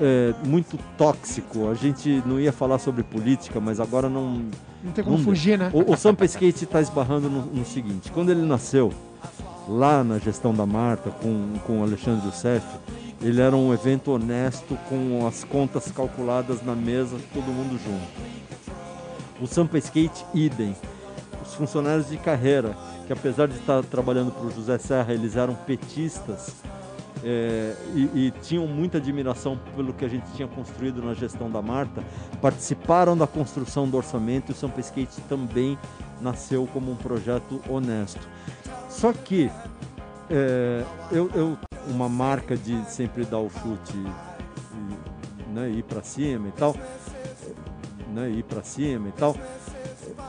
é, muito tóxico. A gente não ia falar sobre política, mas agora não. Não tem como não- fugir, né? O, o Sampa Skate está esbarrando no, no seguinte: quando ele nasceu, lá na gestão da Marta, com, com o Alexandre Youssef, ele era um evento honesto, com as contas calculadas na mesa, todo mundo junto. O Sampa Skate, idem. Os funcionários de carreira, que apesar de estar trabalhando para o José Serra, eles eram petistas é, e, e tinham muita admiração pelo que a gente tinha construído na gestão da Marta, participaram da construção do orçamento e o Sampa Skate também nasceu como um projeto honesto. Só que é, eu, eu- uma marca de sempre dar o chute e né, ir para cima e tal, né, ir para cima e tal,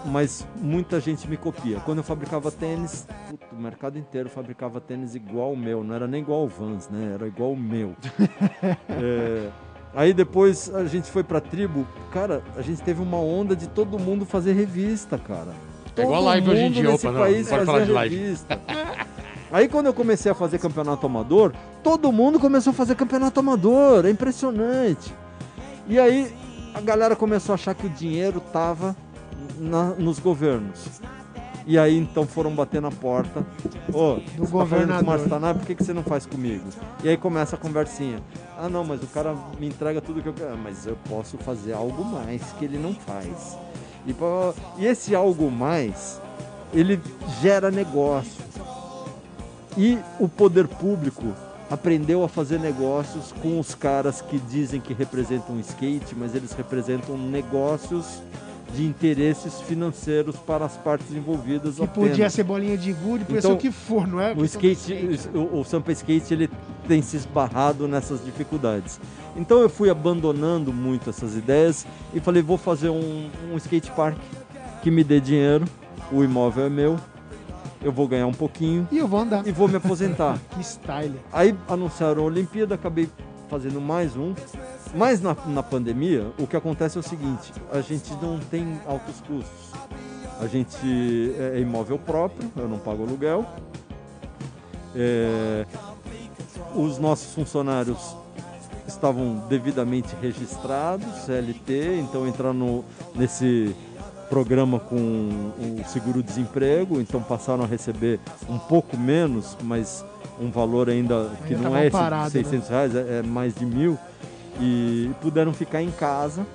mas muita gente me copia. Quando eu fabricava tênis, o mercado inteiro fabricava tênis igual o meu, não era nem igual o Vans, né? Era igual o meu. É, aí depois a gente foi pra tribo, cara, a gente teve uma onda de todo mundo fazer revista, cara. É igual Todo live hoje em dia, opa, não, país pode falar de live. Aí quando eu comecei a fazer campeonato amador, todo mundo começou a fazer campeonato amador, é impressionante. E aí a galera começou a achar que o dinheiro tava na- nos governos. E aí então foram bater na porta. Ô, você tá fazendo com o governador. Tanabe, por que, que você não faz comigo? E aí começa a conversinha. Ah não, mas o cara me entrega tudo que eu quero. Ah, Mas eu posso fazer algo mais que ele não faz. E, e esse algo mais, ele gera negócio. E o poder público aprendeu a fazer negócios com os caras que dizem que representam skate, mas eles representam negócios de interesses financeiros para as partes envolvidas. Que apenas. podia ser bolinha de gude, podia Então, ser o que for, não é? O skate, o, o Sampa Skate, ele tem se esbarrado nessas dificuldades. Então eu fui abandonando muito essas ideias e falei, vou fazer um, um skate park que me dê dinheiro, o imóvel é meu, eu vou ganhar um pouquinho E eu vou andar. e vou me aposentar. Que style. Aí anunciaram a Olimpíada, acabei fazendo mais um. Mas na, na pandemia, o que acontece é o seguinte: a gente não tem altos custos. A gente é imóvel próprio, eu não pago aluguel. É, os nossos funcionários estavam devidamente registrados, CLT, então entrar no, nesse programa com o seguro-desemprego, então passaram a receber um pouco menos, mas um valor ainda que Ainda não é parado, né? 600 reais, é, é mais de mil, e puderam ficar em casa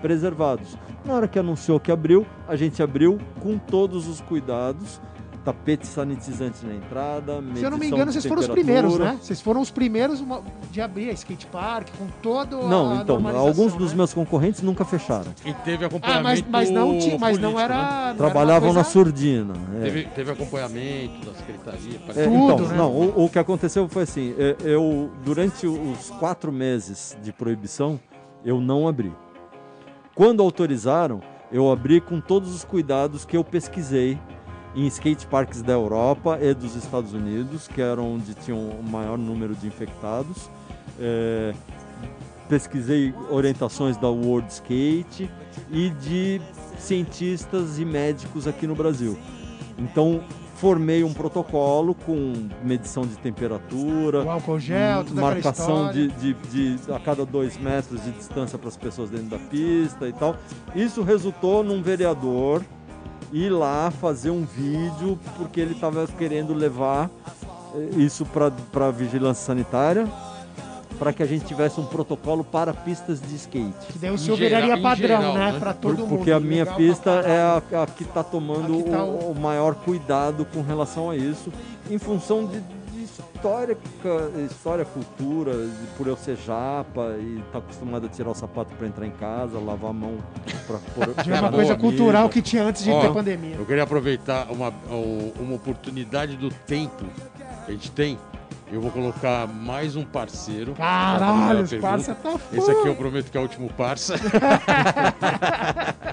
preservados. Na hora que anunciou que abriu, a gente abriu com todos os cuidados, tapete sanitizante na entrada, Se eu não me engano, vocês foram os primeiros, né? Vocês foram os primeiros de abrir a skate park com todo Não, a então, alguns dos né? meus concorrentes nunca fecharam. E teve Ah, acompanhamento mas, mas não, ti- mas não político, era. né? não era uma Trabalhavam na coisa- surdina. é. Teve, teve acompanhamento da secretaria. É, parece- Tudo, então, né? não, o, o que aconteceu foi assim, é, eu, durante os quatro meses de proibição, eu não abri. Quando autorizaram, eu abri com todos os cuidados que eu pesquisei em skate parks da Europa e dos Estados Unidos, que eram onde tinham o maior número de infectados. É, pesquisei orientações da World Skate e de cientistas e médicos aqui no Brasil. Então, formei um protocolo com medição de temperatura, O álcool gel, toda marcação de, de, de a cada dois metros de distância para as pessoas dentro da pista e tal. Isso resultou num vereador ir lá fazer um vídeo porque ele estava querendo levar eh, isso para a vigilância sanitária para que a gente tivesse um protocolo para pistas de skate. Que daí o senhor geral- viraria padrão, geral, né? né? Por- todo mundo. porque a minha Legal pista é a, a que está tomando tá o- o maior cuidado com relação a isso, em função de, de história, cultura, por eu ser japa e estar acostumado a tirar o sapato para entrar em casa, lavar a mão para pôr. De uma coisa boa, cultural que tinha antes de Ó, ter pandemia. Eu queria aproveitar uma, uma oportunidade do tempo que a gente tem. Eu vou colocar mais um parceiro. Caralho, os pergunta. parça tá foda. Esse aqui eu prometo que é o último parça.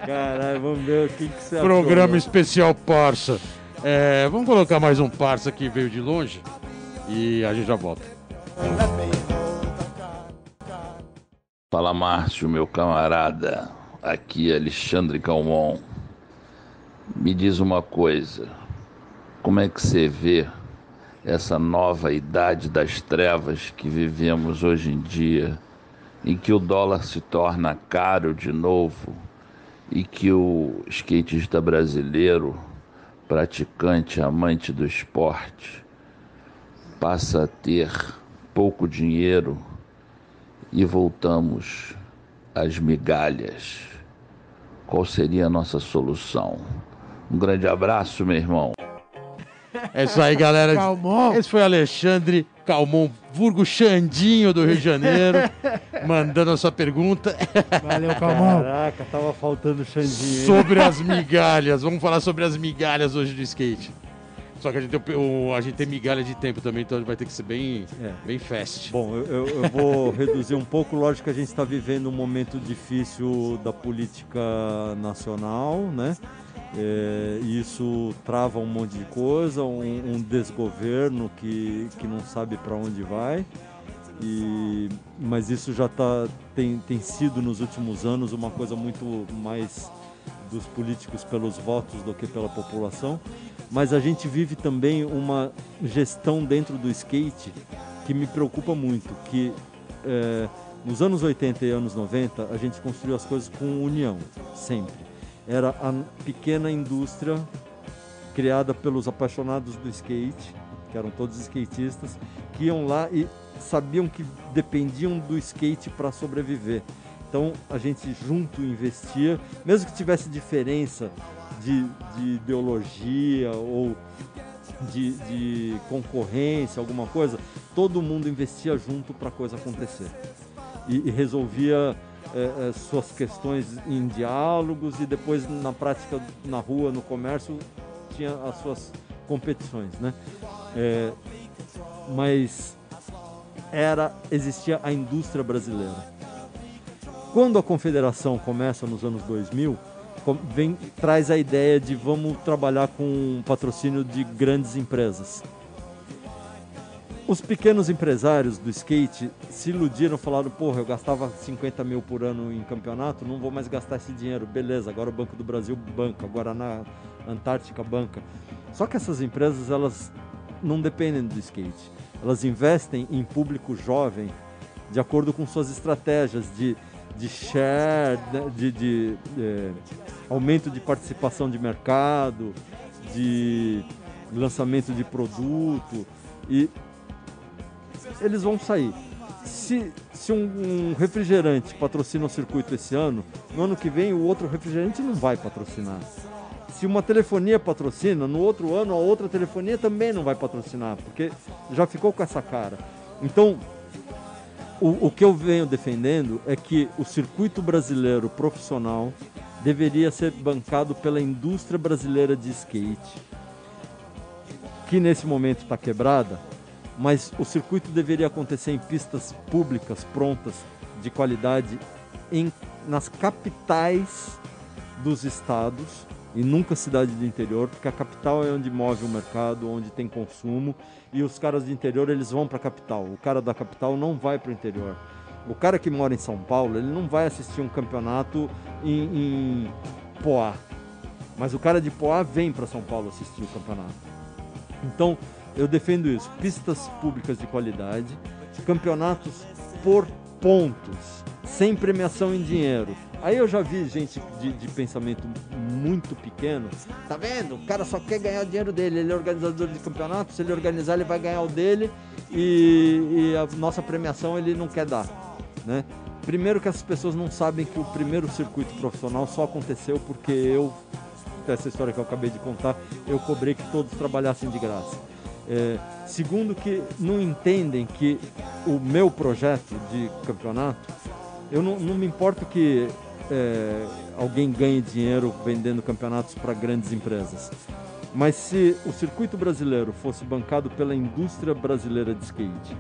Caralho, vamos ver o que, que você achou, Programa né? especial parça. É, vamos colocar mais um parça que veio de longe e a gente já volta. Fala Márcio, meu camarada. Aqui é Alexandre Calmon. Me diz uma coisa. Como é que você vê essa nova idade das trevas que vivemos hoje em dia, em que o dólar se torna caro de novo e que o skatista brasileiro, praticante, amante do esporte, passa a ter pouco dinheiro e voltamos às migalhas. Qual seria a nossa solução? Um grande abraço, meu irmão. É isso aí, galera. Calmon. Esse foi Alexandre Calmon, vulgo Xandinho do Rio de Janeiro, mandando a sua pergunta Valeu, Calmon. Caraca, tava faltando Xandinho. hein? sobre as migalhas. Vamos falar sobre as migalhas hoje do skate. Só que a gente tem, o- a gente tem migalha de tempo também, então vai ter que ser bem, É. bem fast. Bom, eu, eu- vou reduzir um pouco. Lógico que a gente está vivendo um momento difícil da política nacional, né? É, isso trava um monte de coisa, um, um desgoverno que, que não sabe para onde vai. E, mas isso já tá, tem, tem sido nos últimos anos uma coisa muito mais dos políticos pelos votos do que pela população. Mas a gente vive também uma gestão dentro do skate que me preocupa muito, que é, nos anos 80 e anos 90 a gente construiu as coisas com união, sempre. Era a pequena indústria criada pelos apaixonados do skate, que eram todos skatistas, que iam lá e sabiam que dependiam do skate para sobreviver. Então a gente junto investia, mesmo que tivesse diferença de, de ideologia ou de, de concorrência, alguma coisa, todo mundo investia junto para a coisa acontecer. E, e resolvia é, é, suas questões em diálogos e depois na prática, na rua, no comércio, tinha as suas competições, né? É, mas era existia a indústria brasileira. Quando a confederação começa nos anos 2000, vem, traz a ideia de vamos trabalhar com patrocínio de grandes empresas. Os pequenos empresários do skate se iludiram, falaram: porra, eu gastava 50 mil por ano em campeonato, não vou mais gastar esse dinheiro. Beleza, agora o Banco do Brasil banca, na Antártica banca. Só que essas empresas, elas não dependem do skate. Elas investem em público jovem de acordo com suas estratégias de, de share, né, de, de, de é, aumento de participação de mercado, de lançamento de produto. E eles vão sair. Se, se um, um, refrigerante patrocina o circuito esse ano, no ano que vem o outro refrigerante não vai patrocinar. Se uma telefonia patrocina, no outro ano a outra telefonia também não vai patrocinar, porque já ficou com essa cara. Então, o, o que eu venho defendendo é que o circuito brasileiro profissional deveria ser bancado pela indústria brasileira de skate, que nesse momento está quebrada, mas o circuito deveria acontecer em pistas públicas prontas, de qualidade, em, nas capitais dos estados e nunca cidade do interior, porque a capital é onde move o mercado, onde tem consumo e os caras do interior eles vão para a capital. O cara da capital não vai para o interior. O cara que mora em São Paulo, ele não vai assistir um campeonato em, em Poá. Mas o cara de Poá vem para São Paulo assistir o campeonato. Então, eu defendo isso. Pistas públicas de qualidade, campeonatos por pontos, sem premiação em dinheiro. Aí eu já vi gente de, de, pensamento muito pequeno. Tá vendo? O cara só quer ganhar o dinheiro dele. Ele é organizador de campeonato. Se ele organizar, ele vai ganhar o dele. E, e a nossa premiação ele não quer dar. Né? Primeiro que essas pessoas não sabem que o primeiro circuito profissional só aconteceu porque eu, essa história que eu acabei de contar, eu cobrei que todos trabalhassem de graça. É, segundo, que não entendem que o meu projeto de campeonato, eu não, não me importo que é, alguém ganhe dinheiro vendendo campeonatos para grandes empresas. Mas se o circuito brasileiro fosse bancado pela indústria brasileira de skate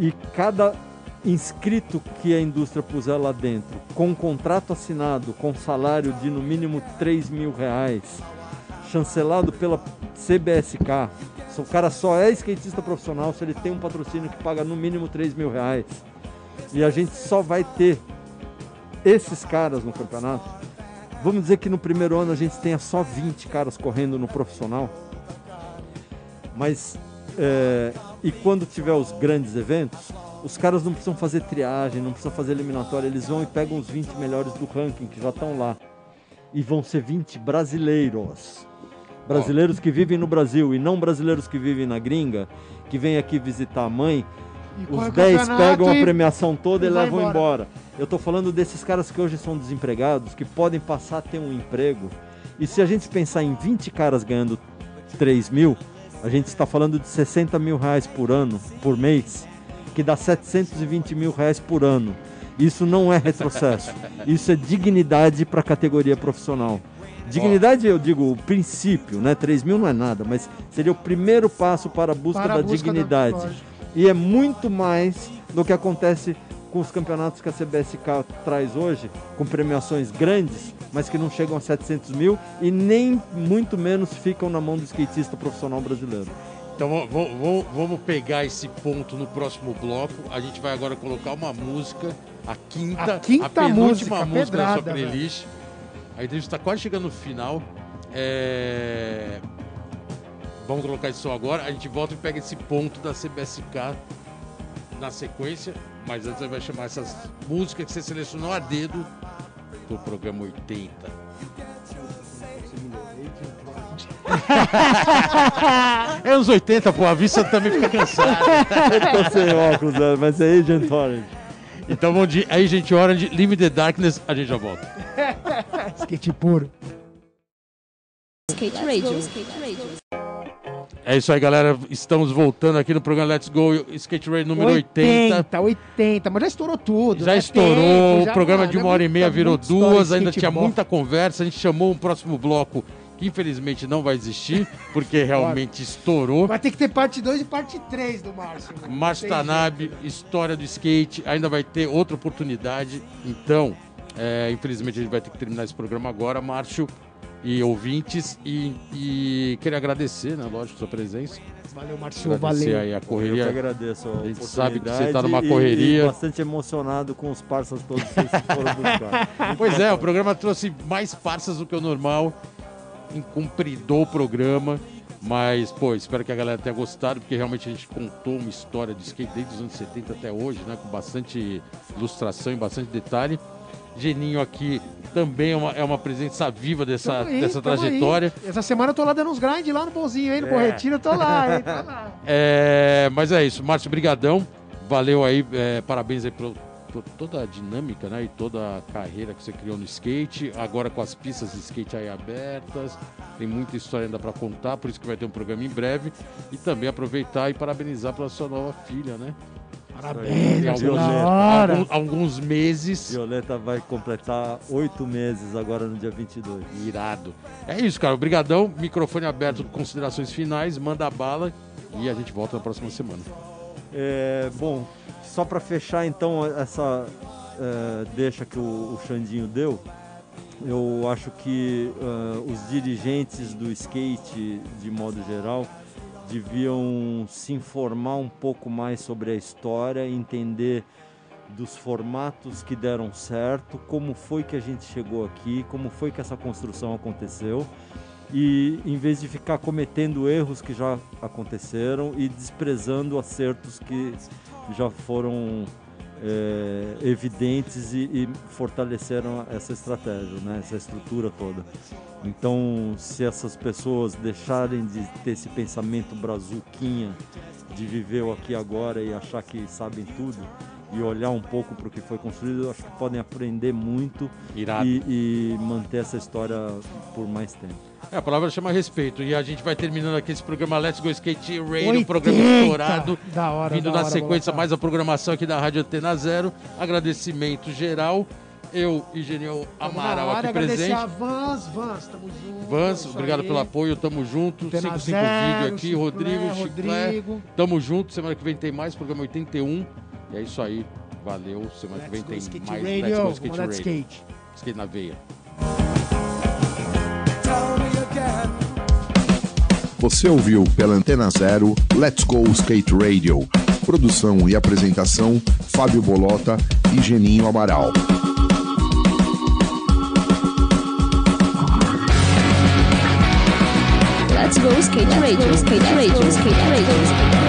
e cada inscrito que a indústria puser lá dentro, com um contrato assinado, com salário de no mínimo 3 mil reais, chancelado pela CBSK, o cara só é skatista profissional se ele tem um patrocínio que paga no mínimo 3 mil reais. E a gente só vai ter esses caras no campeonato. Vamos dizer que no primeiro ano a gente tenha só 20 caras correndo no profissional. Mas, é, e quando tiver os grandes eventos, os caras não precisam fazer triagem, não precisam fazer eliminatória, eles vão e pegam os 20 melhores do ranking que já estão lá. E vão ser 20 brasileiros brasileiros que vivem no Brasil e não brasileiros que vivem na gringa, que vêm aqui visitar a mãe, os 10 pegam a premiação toda e, e levam embora. embora. Eu estou falando desses caras que hoje são desempregados, que podem passar a ter um emprego. E se a gente pensar em 20 caras ganhando 3 mil, a gente está falando de 60 mil reais por ano, por mês, que dá 720 mil reais por ano. Isso não é retrocesso. Isso é dignidade para a categoria profissional. Dignidade, eu digo, o princípio, né? 3 mil não é nada, mas seria o primeiro passo para a busca para a da busca dignidade. Da... E é muito mais do que acontece com os campeonatos que a CBSK traz hoje, com premiações grandes, mas que não chegam a 700 mil e nem muito menos ficam na mão do skatista profissional brasileiro. Então vamos pegar esse ponto no próximo bloco. A gente vai agora colocar uma música, a quinta, a, quinta a penúltima música, música pedrada, da sua playlist. Velho. A entrevista está quase chegando no final. É... Vamos colocar isso agora. A gente volta e pega esse ponto da CBSK na sequência. Mas antes gente vai chamar essas músicas que você selecionou a dedo do programa 80. é uns 80, pô, a vista também fica cansada. Eu tô sem óculos, né? mas é Agent Orange. Então vamos de Agent Orange, Live the Darkness, a gente já volta. Skate puro. Skate Radio. Skate Radio. É isso aí, galera. Estamos voltando aqui no programa Let's Go Skate Radio número 80. 80, 80, mas já estourou tudo. Já né? estourou, Tempo, o já, programa mano, de é uma hora e meia virou história duas, ainda tinha muita conversa. A gente chamou um próximo bloco que infelizmente não vai existir, porque realmente estourou. Vai ter que ter parte 2 e parte 3 do Márcio. né? Márcio Tanabe, história do skate, ainda vai ter outra oportunidade. Então, é, infelizmente a gente vai ter que terminar esse programa agora, Márcio e ouvintes. E, e queria agradecer, né, lógico, sua presença. Valeu, Márcio, Agradecer valeu. aí a Eu que correria. agradeço a, A gente sabe que você tá oportunidade numa e- correria. E bastante emocionado com os parceiros todos que vocês foram buscar. Pois é, o programa trouxe mais parças do que o normal. Incumpridou o programa. Mas, pô, espero que a galera tenha gostado, porque realmente a gente contou uma história de skate desde os anos 70 até hoje, né? Com bastante ilustração e bastante detalhe. Geninho aqui também é uma, é uma presença viva dessa, aí, dessa tamo aí. trajetória. Essa semana eu tô lá dando uns grind lá no bolzinho, hein? No Corretino eu tô lá, hein? Tô lá. É, mas é isso, Márcio, brigadão. Valeu aí, é, parabéns aí por, por toda a dinâmica, né? E toda a carreira que você criou no skate. Agora com as pistas de skate aí abertas. Tem muita história ainda para contar, por isso que vai ter um programa em breve. E também aproveitar e parabenizar pela sua nova filha, né? Parabéns, Márcio, alguns, alguns, meses. Violeta vai completar oito meses agora no dia 22. Irado. É isso, cara. Obrigadão. Microfone aberto, considerações finais. Manda bala. E a gente volta na próxima semana. É, bom, só para fechar então essa é, deixa que o, o Xandinho deu, eu acho que é, os dirigentes do skate, de modo geral, deviam se informar um pouco mais sobre a história, entender dos formatos que deram certo, como foi que a gente chegou aqui, como foi que essa construção aconteceu. E em vez de ficar cometendo erros que já aconteceram e desprezando acertos que já foram é, evidentes e, e fortaleceram essa estratégia, né? essa estrutura toda. Então, se essas pessoas deixarem de ter esse pensamento brazuquinha de viver o aqui agora e achar que sabem tudo e olhar um pouco para o que foi construído, acho que podem aprender muito e, e manter essa história por mais tempo. É, a palavra chama respeito. E a gente vai terminando aqui esse programa Let's Go Skate Radio, 80. um programa estourado. Da hora, Vindo da na hora, sequência, mais a programação aqui da Rádio Antena Zero. Agradecimento geral. Eu e Genial Amaral área, aqui presente. a Vans, Vans, tamo junto. Vans, obrigado aí. pelo apoio, tamo junto. Antena 55 Zero, vídeo aqui, Chiclé, Rodrigo, Chiclé. Rodrigo. Tamo junto, semana que vem tem mais, programa 81. E é isso aí, valeu. Semana que vem Let's tem mais radio, Let's Go Skate Radio. skate. Skate na veia. Você ouviu pela Antena Zero Let's Go Skate Radio. Produção e apresentação: Fábio Bolota e Geninho Amaral. Let's go skate radio, skate radio, skate radio, skate radio.